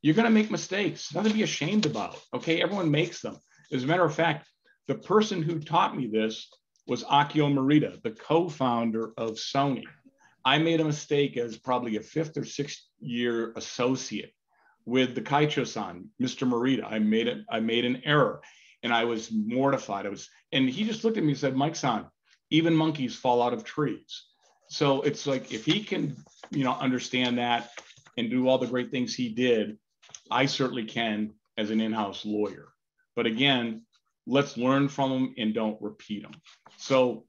S2: you're going to make mistakes. Nothing to be ashamed about. Okay. Everyone makes them. As a matter of fact, the person who taught me this was Akio Morita, the co founder of Sony. I made a mistake as probably a fifth or sixth year associate with the Kaicho-san, Mr. Morita. I made it. I made an error, and I was mortified. I was, and he just looked at me and said, "Mike-san, even monkeys fall out of trees." So it's like if he can, you know, understand that and do all the great things he did, I certainly can as an in-house lawyer. But again, let's learn from them and don't repeat them. So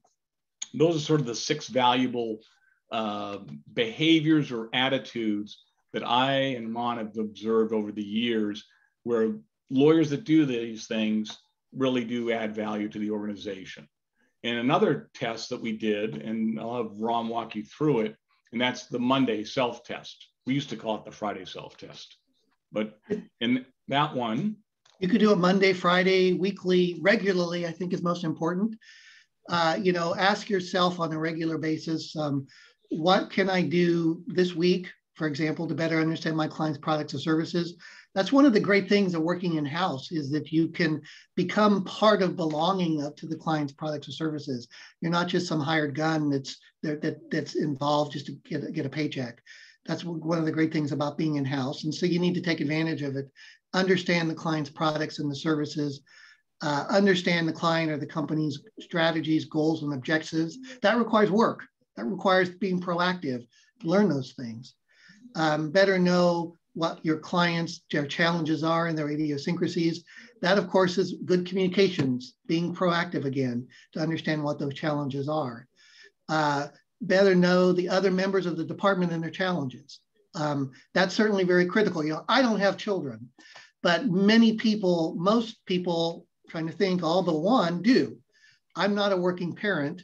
S2: those are sort of the six valuable uh, behaviors or attitudes that I and Ron have observed over the years where lawyers that do these things really do add value to the organization. And another test that we did, and I'll have Ron walk you through it, and that's the Monday self test. We used to call it the Friday self test. But in that one,
S3: you could do it Monday, Friday, weekly, regularly, I think is most important. Uh, you know, ask yourself on a regular basis um, what can I do this week for example, to better understand my client's products or services. That's one of the great things of working in house is that you can become part of belonging to the client's products or services. You're not just some hired gun that's that, that's involved just to get, get a paycheck. That's one of the great things about being in house. And so you need to take advantage of it, understand the client's products and the services, uh, understand the client or the company's strategies, goals, and objectives. That requires work. That requires being proactive. To learn those things um, better know what your clients, their challenges are and their idiosyncrasies. That, of course, is good communications, being proactive again to understand what those challenges are. Uh, better know the other members of the department and their challenges. Um, that's certainly very critical. You know, I don't have children, but many people, most people, trying to think, all but one do. I'm not a working parent,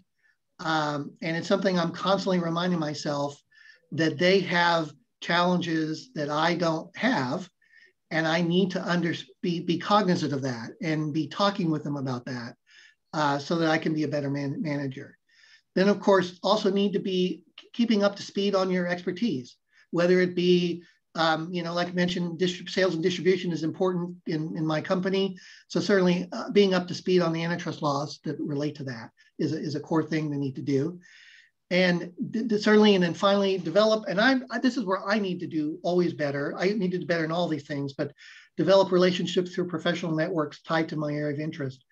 S3: um, and it's something I'm constantly reminding myself that they have challenges that I don't have. And I need to under, be, be cognizant of that and be talking with them about that uh, so that I can be a better man, manager. Then, of course, also need to be keeping up to speed on your expertise. whether it be um, you know, like I mentioned, sales and distribution is important in, in my company. So certainly uh, being up to speed on the antitrust laws that relate to that is a, is a core thing they need to do. And certainly, and then finally develop, and I, I, this is where I need to do always better. I need to do better in all these things, but develop relationships through professional networks tied to my area of interest.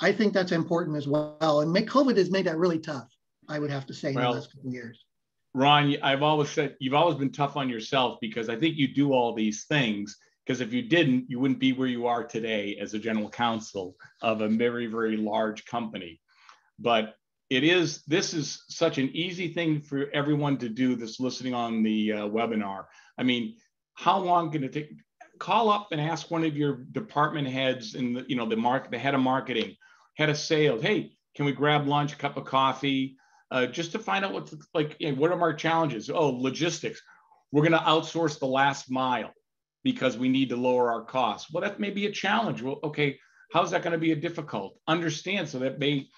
S3: I think that's important as well. And make, COVID has made that really tough, I would have to say, well, in the last couple of years.
S2: Ron, I've always said you've always been tough on yourself because I think you do all these things. Because if you didn't, you wouldn't be where you are today as a general counsel of a very, very large company. But it is, this is such an easy thing for everyone to do that's listening on the uh, webinar. I mean, how long can it take? Call up and ask one of your department heads in the, you know, the market, the head of marketing, head of sales. Hey, can we grab lunch, cup of coffee? Uh, just to find out what's like, you know, what are our challenges? Oh, logistics. We're going to outsource the last mile because we need to lower our costs. Well, that may be a challenge. Well, okay, how's that going to be a difficult? Understand so that may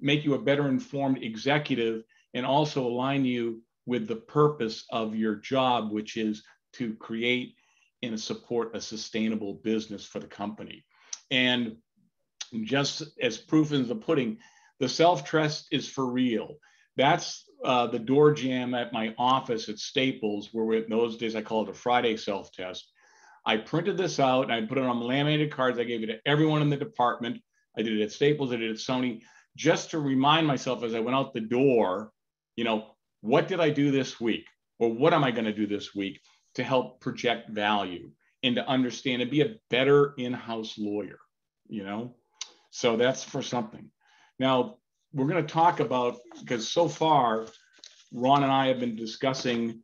S2: make you a better informed executive and also align you with the purpose of your job, which is to create and support a sustainable business for the company. And just as proof in the pudding, the self trust is for real. That's uh, the door jamb at my office at Staples, where in those days I call it a Friday self test. I printed this out and I put it on laminated cards. I gave it to everyone in the department. I did it at Staples, I did it at Sony, just to remind myself as I went out the door, you know, what did I do this week? Or what am I going to do this week to help project value and to understand and be a better in house lawyer, you know? So that's for something. Now, we're going to talk about because so far ron and i have been discussing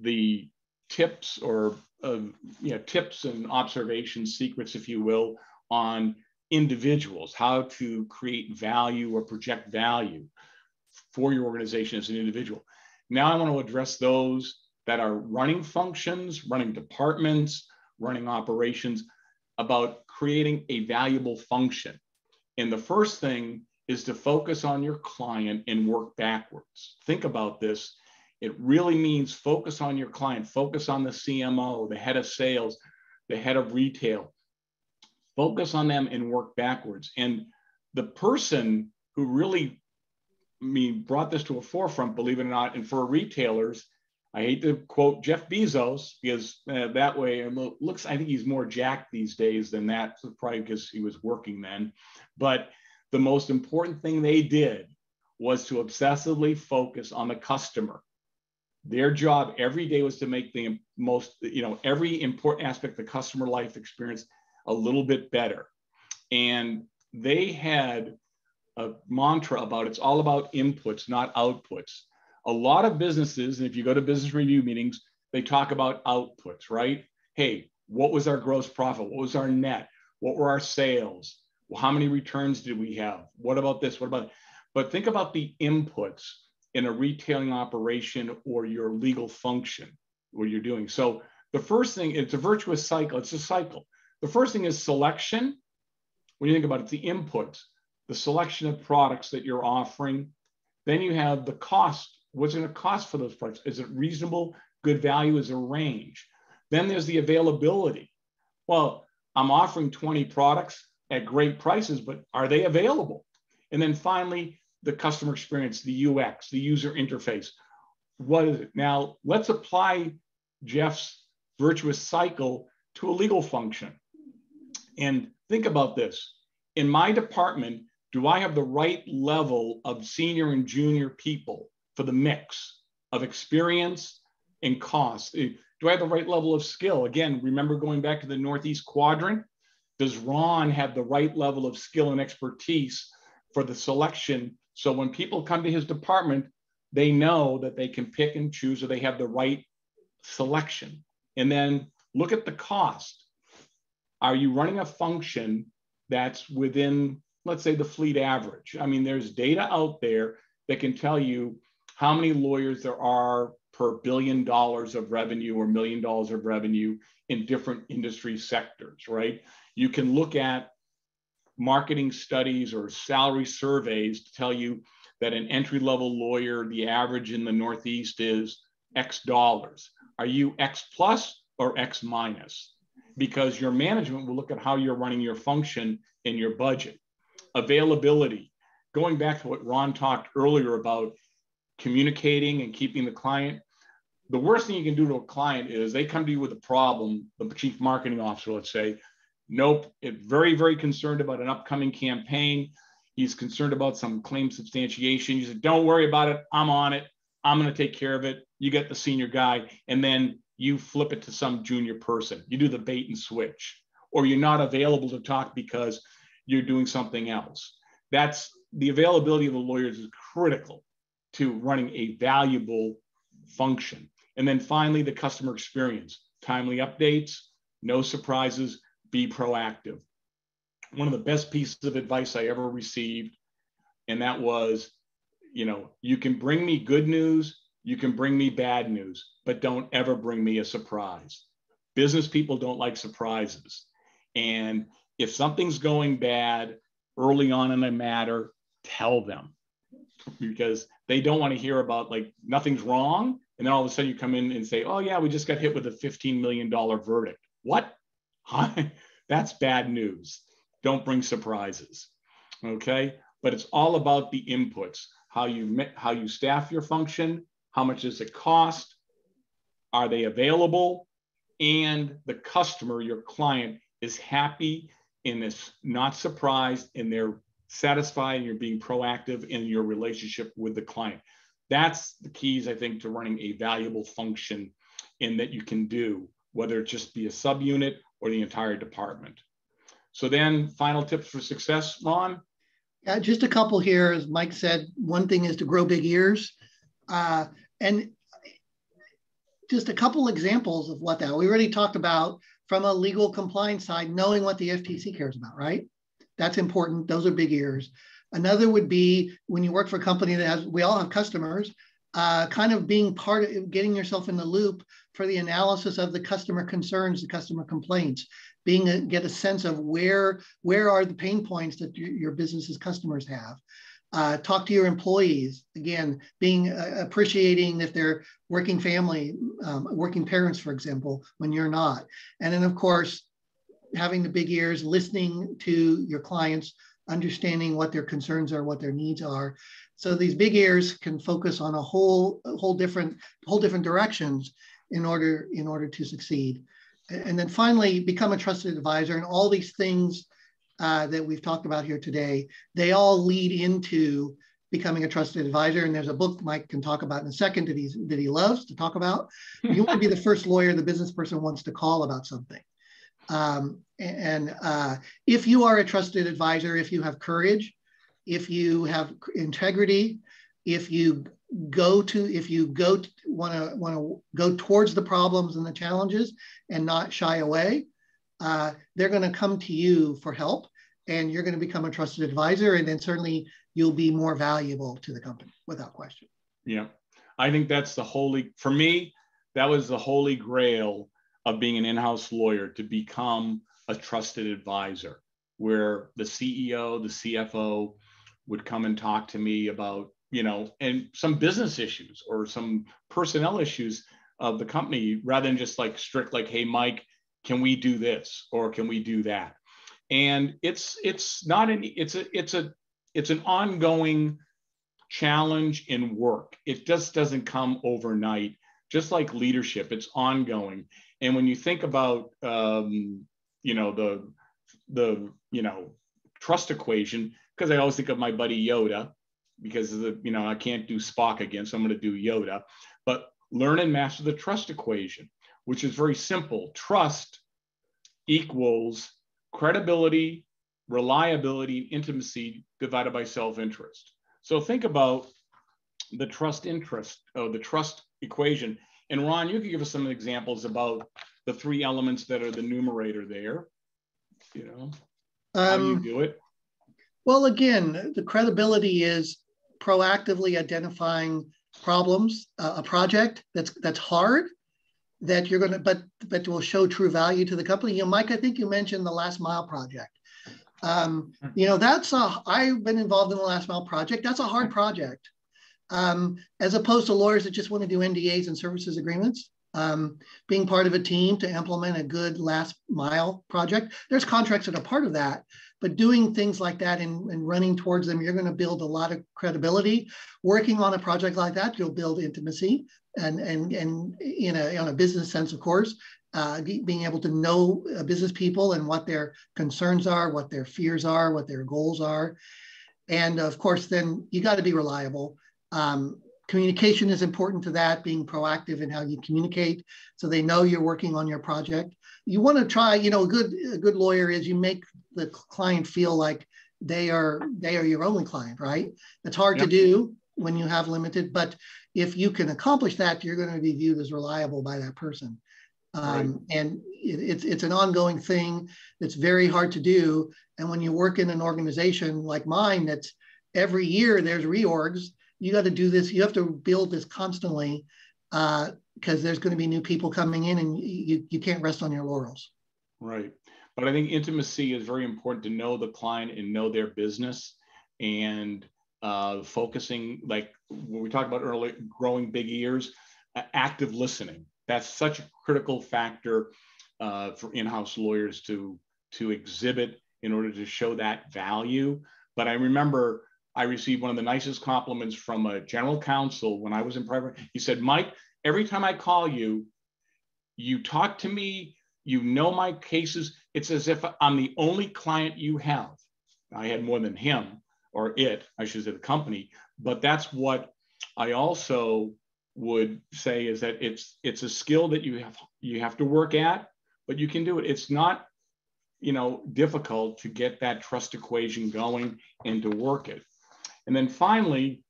S2: the tips or uh, you know tips and observations secrets if you will on individuals how to create value or project value for your organization as an individual. Now i want to address those that are running functions running departments running operations about creating a valuable function. And the first thing is to focus on your client and work backwards. Think about this. It really means focus on your client, focus on the CMO, the head of sales, the head of retail. Focus on them and work backwards. And the person who really I mean, brought this to a forefront, believe it or not, and for retailers, I hate to quote Jeff Bezos because uh, that way it looks, I think he's more jacked these days than that, probably because he was working then. But the most important thing they did was to obsessively focus on the customer. Their job every day was to make the most, you know, every important aspect of the customer life experience a little bit better. And they had a mantra about it's all about inputs, not outputs. A lot of businesses, and if you go to business review meetings, they talk about outputs, right? Hey, what was our gross profit? What was our net? What were our sales? How many returns did we have? What about this? What about? But think about the inputs in a retailing operation or your legal function, what you're doing. So the first thing, it's a virtuous cycle. It's a cycle. The first thing is selection. When you think about it, the inputs, the selection of products that you're offering. Then you have the cost. What's going to cost for those products? Is it reasonable? Good value is a range. Then there's the availability. Well, I'm offering 20 products at great prices, but are they available? And then finally, the customer experience, the UX, the user interface. What is it? Now, let's apply Jeff's virtuous cycle to a legal function. And think about this. In my department, do I have the right level of senior and junior people for the mix of experience and cost? Do I have the right level of skill? Again, remember going back to the Northeast quadrant? Does Ron have the right level of skill and expertise for the selection? So when people come to his department, they know that they can pick and choose or they have the right selection. And then look at the cost. Are you running a function that's within, let's say, the fleet average? I mean, there's data out there that can tell you how many lawyers there are per billion dollars of revenue or million dollars of revenue in different industry sectors, right? You can look at marketing studies or salary surveys to tell you that an entry level lawyer, the average in the Northeast is X dollars. Are you X plus or X minus? Because your management will look at how you're running your function in your budget. Availability, going back to what Ron talked earlier about communicating and keeping the client, the worst thing you can do to a client is they come to you with a problem, the chief marketing officer, let's say, nope, it, very, very concerned about an upcoming campaign. He's concerned about some claim substantiation. You said, don't worry about it. I'm on it. I'm going to take care of it. You get the senior guy. And then you flip it to some junior person. You do the bait and switch, or you're not available to talk because you're doing something else. That's the availability of the lawyers is critical to running a valuable function. And then finally, the customer experience timely updates, no surprises, be proactive. One of the best pieces of advice I ever received, and that was, you know, you can bring me good news, you can bring me bad news, but don't ever bring me a surprise. Business people don't like surprises. And if something's going bad early on in a matter, tell them because they don't want to hear about like nothing's wrong. And then all of a sudden you come in and say, oh, yeah, we just got hit with a $15 million verdict. What? That's bad news. Don't bring surprises. Okay. But it's all about the inputs how you, how you staff your function, how much does it cost, are they available, and the customer, your client, is happy and is not surprised and they're satisfied and you're being proactive in your relationship with the client. That's the keys, I think, to running a valuable function in that you can do, whether it just be a subunit or the entire department. So then final tips for success, Ron?
S3: Yeah, just a couple here. As Mike said, one thing is to grow big ears. Uh, and just a couple examples of what that, we already talked about from a legal compliance side, knowing what the FTC cares about, right? That's important. Those are big ears. Another would be when you work for a company that has, we all have customers, uh, kind of being part of getting yourself in the loop for the analysis of the customer concerns, the customer complaints, being a, get a sense of where where are the pain points that your, your business's customers have. Uh, talk to your employees again, being uh, appreciating if they're working family, um, working parents, for example, when you're not, and then of course having the big ears, listening to your clients, understanding what their concerns are, what their needs are. So these big ears can focus on a whole, a whole different, whole different directions in order, in order to succeed. And then finally, become a trusted advisor. And all these things uh, that we've talked about here today, they all lead into becoming a trusted advisor. And there's a book Mike can talk about in a second that, he's, that he loves to talk about. You want to be the first lawyer the business person wants to call about something. Um, and uh, if you are a trusted advisor, if you have courage, if you have integrity, if you go to, if you go want to want to go towards the problems and the challenges and not shy away, uh, they're going to come to you for help, and you're going to become a trusted advisor, and then certainly you'll be more valuable to the company without question.
S2: Yeah, I think that's the holy for me. That was the holy grail of being an in-house lawyer to become a trusted advisor where the CEO, the CFO would come and talk to me about, you know, and some business issues or some personnel issues of the company rather than just like strict like, hey, Mike, can we do this or can we do that? And it's it's not an it's a it's a it's an ongoing challenge in work. It just doesn't come overnight. Just like leadership, it's ongoing. And when you think about, um, you know, the the you know trust equation, because I always think of my buddy Yoda, because the you know I can't do Spock again, so I'm going to do Yoda. But learn and master the trust equation, which is very simple. Trust equals credibility, reliability, intimacy divided by self-interest. So think about the trust interest, or the trust equation and Ron, you could give us some examples about the three elements that are the numerator there. You know, how um, you do it.
S3: Well, again, the credibility is proactively identifying problems, uh, a project that's that's hard, that you're going to, but but will show true value to the company. You know, Mike, I think you mentioned the last mile project. Um, you know, that's a. I've been involved in the last mile project. That's a hard project um, as opposed to lawyers that just want to do NDAs and services agreements. um, being part of a team to implement a good last mile project. There's contracts that are part of that, but doing things like that and, and running towards them, you're going to build a lot of credibility. Working on a project like that, you'll build intimacy and and and in a on a business sense, of course, uh, being able to know uh, business people and what their concerns are, what their fears are, what their goals are, and of course, then you got to be reliable. Um, communication is important to that, being proactive in how you communicate so they know you're working on your project. You want to try, you know, a good a good lawyer is you make the client feel like they are they are your only client, right? It's hard yep. to do when you have limited, but if you can accomplish that, you're going to be viewed as reliable by that person. Um, right. And it, it's it's an ongoing thing that's very hard to do. And when you work in an organization like mine, that's every year there's reorgs you got to do this. You have to build this constantly because uh, there's going to be new people coming in, and you you can't rest on your laurels.
S2: Right, but I think intimacy is very important to know the client and know their business, and uh, focusing like what we talked about earlier, growing big ears, uh, active listening. That's such a critical factor uh, for in-house lawyers to to exhibit in order to show that value. But I remember I received one of the nicest compliments from a general counsel when I was in private. He said, Mike, every time I call you, you talk to me, you know my cases. It's as if I'm the only client you have. I had more than him or it, I should say the company, but that's what I also would say is that it's it's a skill that you have you have to work at, but you can do it. It's not you know difficult to get that trust equation going and to work it. And then finally,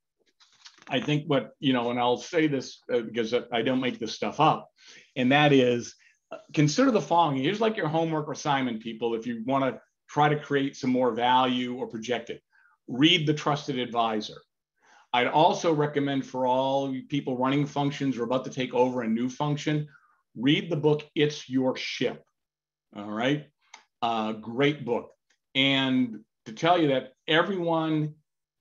S2: I think what, you know, and I'll say this uh, because I don't make this stuff up, and that is uh, consider the following. Here's like your homework assignment, people, if you want to try to create some more value or project it. Read The Trusted Advisor. I'd also recommend for all people running functions or about to take over a new function, read the book It's Your Ship. All right. Uh, great book. And to tell you that everyone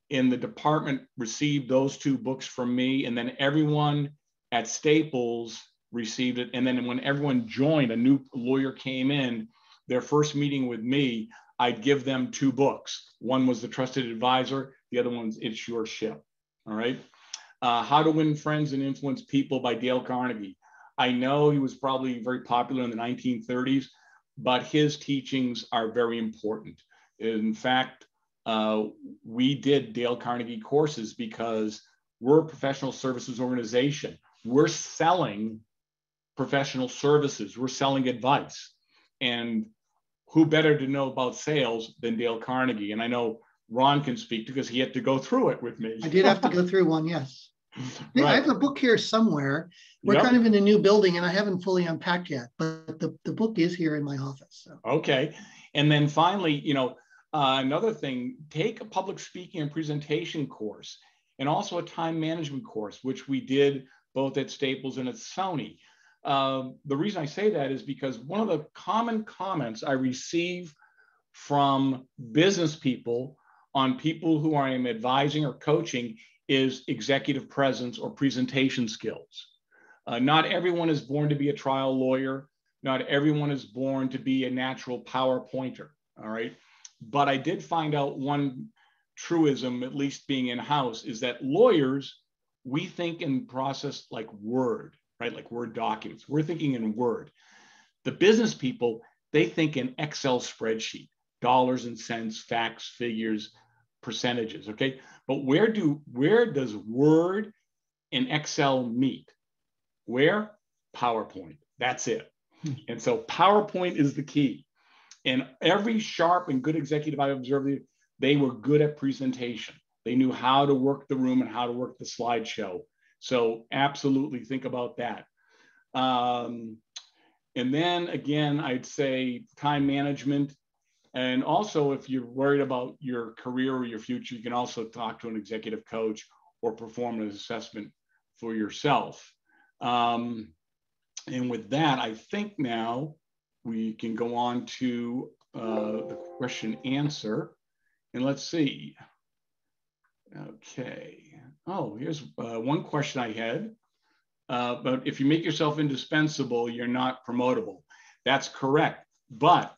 S2: in the department received those two books from me, and then everyone at Staples received it. And then when everyone joined, a new lawyer came in, their first meeting with me, I'd give them two books. One was The Trusted Advisor, the other one's It's Your Ship. All right. Uh, How to Win Friends and Influence People by Dale Carnegie. I know he was probably very popular in the 1930s, but his teachings are very important. In fact, uh, we did Dale Carnegie courses because we're a professional services organization. We're selling professional services, we're selling advice. And who better to know about sales than Dale Carnegie? And I know Ron can speak because he had to go through it with me.
S3: I did have to go through one, yes. Right. I have the book here somewhere. We're yep. kind of in a new building and I haven't fully unpacked yet, but the, the book is here in my office. So.
S2: Okay. And then finally, you know, uh, another thing, take a public speaking and presentation course and also a time management course, which we did both at Staples and at Sony. Uh, the reason I say that is because one of the common comments I receive from business people on people who I am advising or coaching is executive presence or presentation skills. Uh, not everyone is born to be a trial lawyer. Not everyone is born to be a natural PowerPointer. All right. But I did find out one truism, at least being in house, is that lawyers, we think in process like Word, right? Like Word documents. We're thinking in Word. The business people, they think in Excel spreadsheet, dollars and cents, facts, figures, percentages. Okay. But where do where does Word and Excel meet? Where? PowerPoint. That's it. Hmm. And so PowerPoint is the key. And every sharp and good executive I observed, they were good at presentation. They knew how to work the room and how to work the slideshow. So absolutely think about that. Um, and then again, I'd say time management. And also, if you're worried about your career or your future, you can also talk to an executive coach or perform an assessment for yourself. Um, and with that, I think now we can go on to uh, the question answer. And let's see. Okay. Oh, here's uh, one question I had. uh, but if you make yourself indispensable, you're not promotable. That's correct. But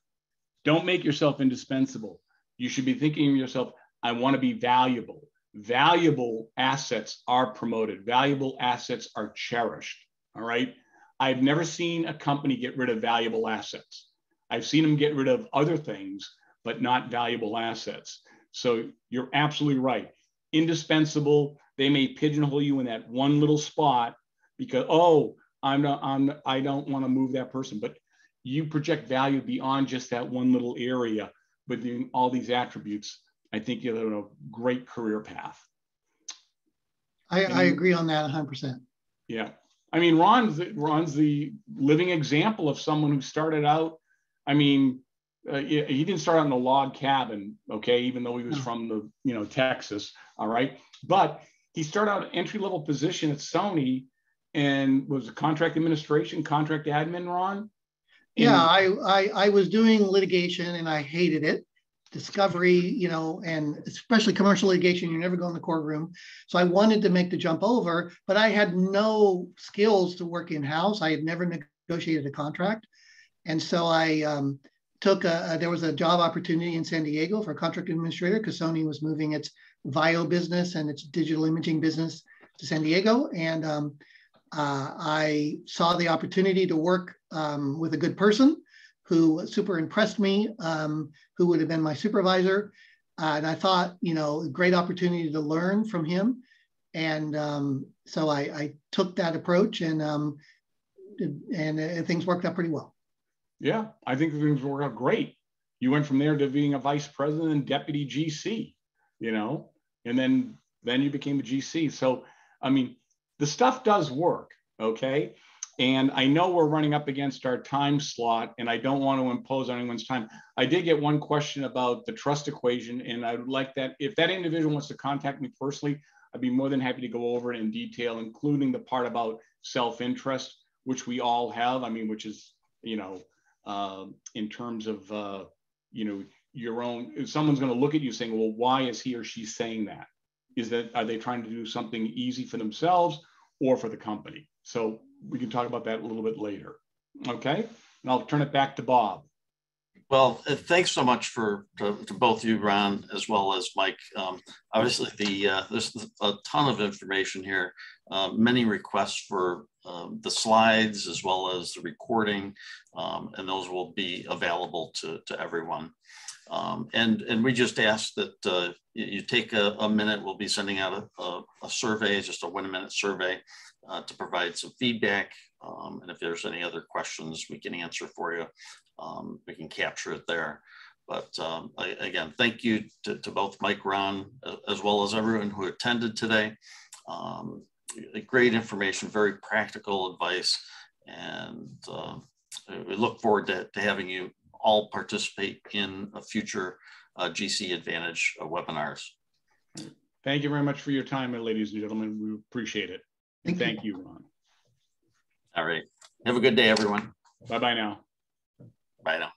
S2: don't make yourself indispensable. You should be thinking of yourself, I want to be valuable. Valuable assets are promoted, valuable assets are cherished. All right. I've never seen a company get rid of valuable assets. I've seen them get rid of other things, but not valuable assets. So you're absolutely right. Indispensable. They may pigeonhole you in that one little spot because oh, I'm not. I'm. I don't want to move that person. But you project value beyond just that one little area with all these attributes. I think you have a great career path.
S3: I, I agree on that 100%.
S2: Yeah. I mean, Ron's, Ron's the living example of someone who started out. I mean, uh, he didn't start out in a log cabin, okay, even though he was from the, you know, Texas, all right. But he started out entry level position at Sony and was a contract administration, contract admin, Ron.
S3: yeah, I, I I was doing litigation and I hated it. Discovery, you know, and especially commercial litigation, you never go in the courtroom. So I wanted to make the jump over, but I had no skills to work in house. I had never negotiated a contract, and so I um, took a, a, there was a job opportunity in San Diego for a contract administrator because Sony was moving its VAIO business and its digital imaging business to San Diego, and um, uh, I saw the opportunity to work um, with a good person who super impressed me, um, who would have been my supervisor. Uh, and I thought, you know, a great opportunity to learn from him. And um, so I, I, took that approach and, um, and uh, things worked out pretty well.
S2: Yeah, I think things worked out great. You went from there to being a vice president and deputy GC, you know, and then then you became a GC. So, I mean, the stuff does work, okay? And I know we're running up against our time slot, and I don't want to impose on anyone's time. I did get one question about the trust equation, and I would like that if that individual wants to contact me personally, I'd be more than happy to go over it in detail, including the part about self-interest, which we all have. I mean, which is you know, uh, in terms of uh, you know your own. Someone's going to look at you saying, "Well, why is he or she saying that? Is that are they trying to do something easy for themselves or for the company? So we can talk about that a little bit later. Okay, and I'll turn it back to Bob.
S1: Well, uh, thanks so much for to, to, both you, Ron, as well as Mike. Um, obviously, the uh, there's a ton of information here. Uh, many requests for um, the slides as well as the recording, um, and those will be available to, to everyone. Um, and, and we just ask that uh, you take a, a, minute. We'll be sending out a, a, a survey, just a one minute survey uh, to provide some feedback. Um, and if there's any other questions we can answer for you, um, we can capture it there. But um, I, again, thank you to, to, both Mike, Ron, as well as everyone who attended today. Um, great information, very practical advice. And uh, we look forward to, to having you all participate in a future uh, GC Advantage webinars.
S2: Thank you very much for your time, ladies and gentlemen. We appreciate it. Thank, Thank you. you, Ron.
S1: All right. Have a good day, everyone.
S2: Bye-bye now.
S1: Bye now.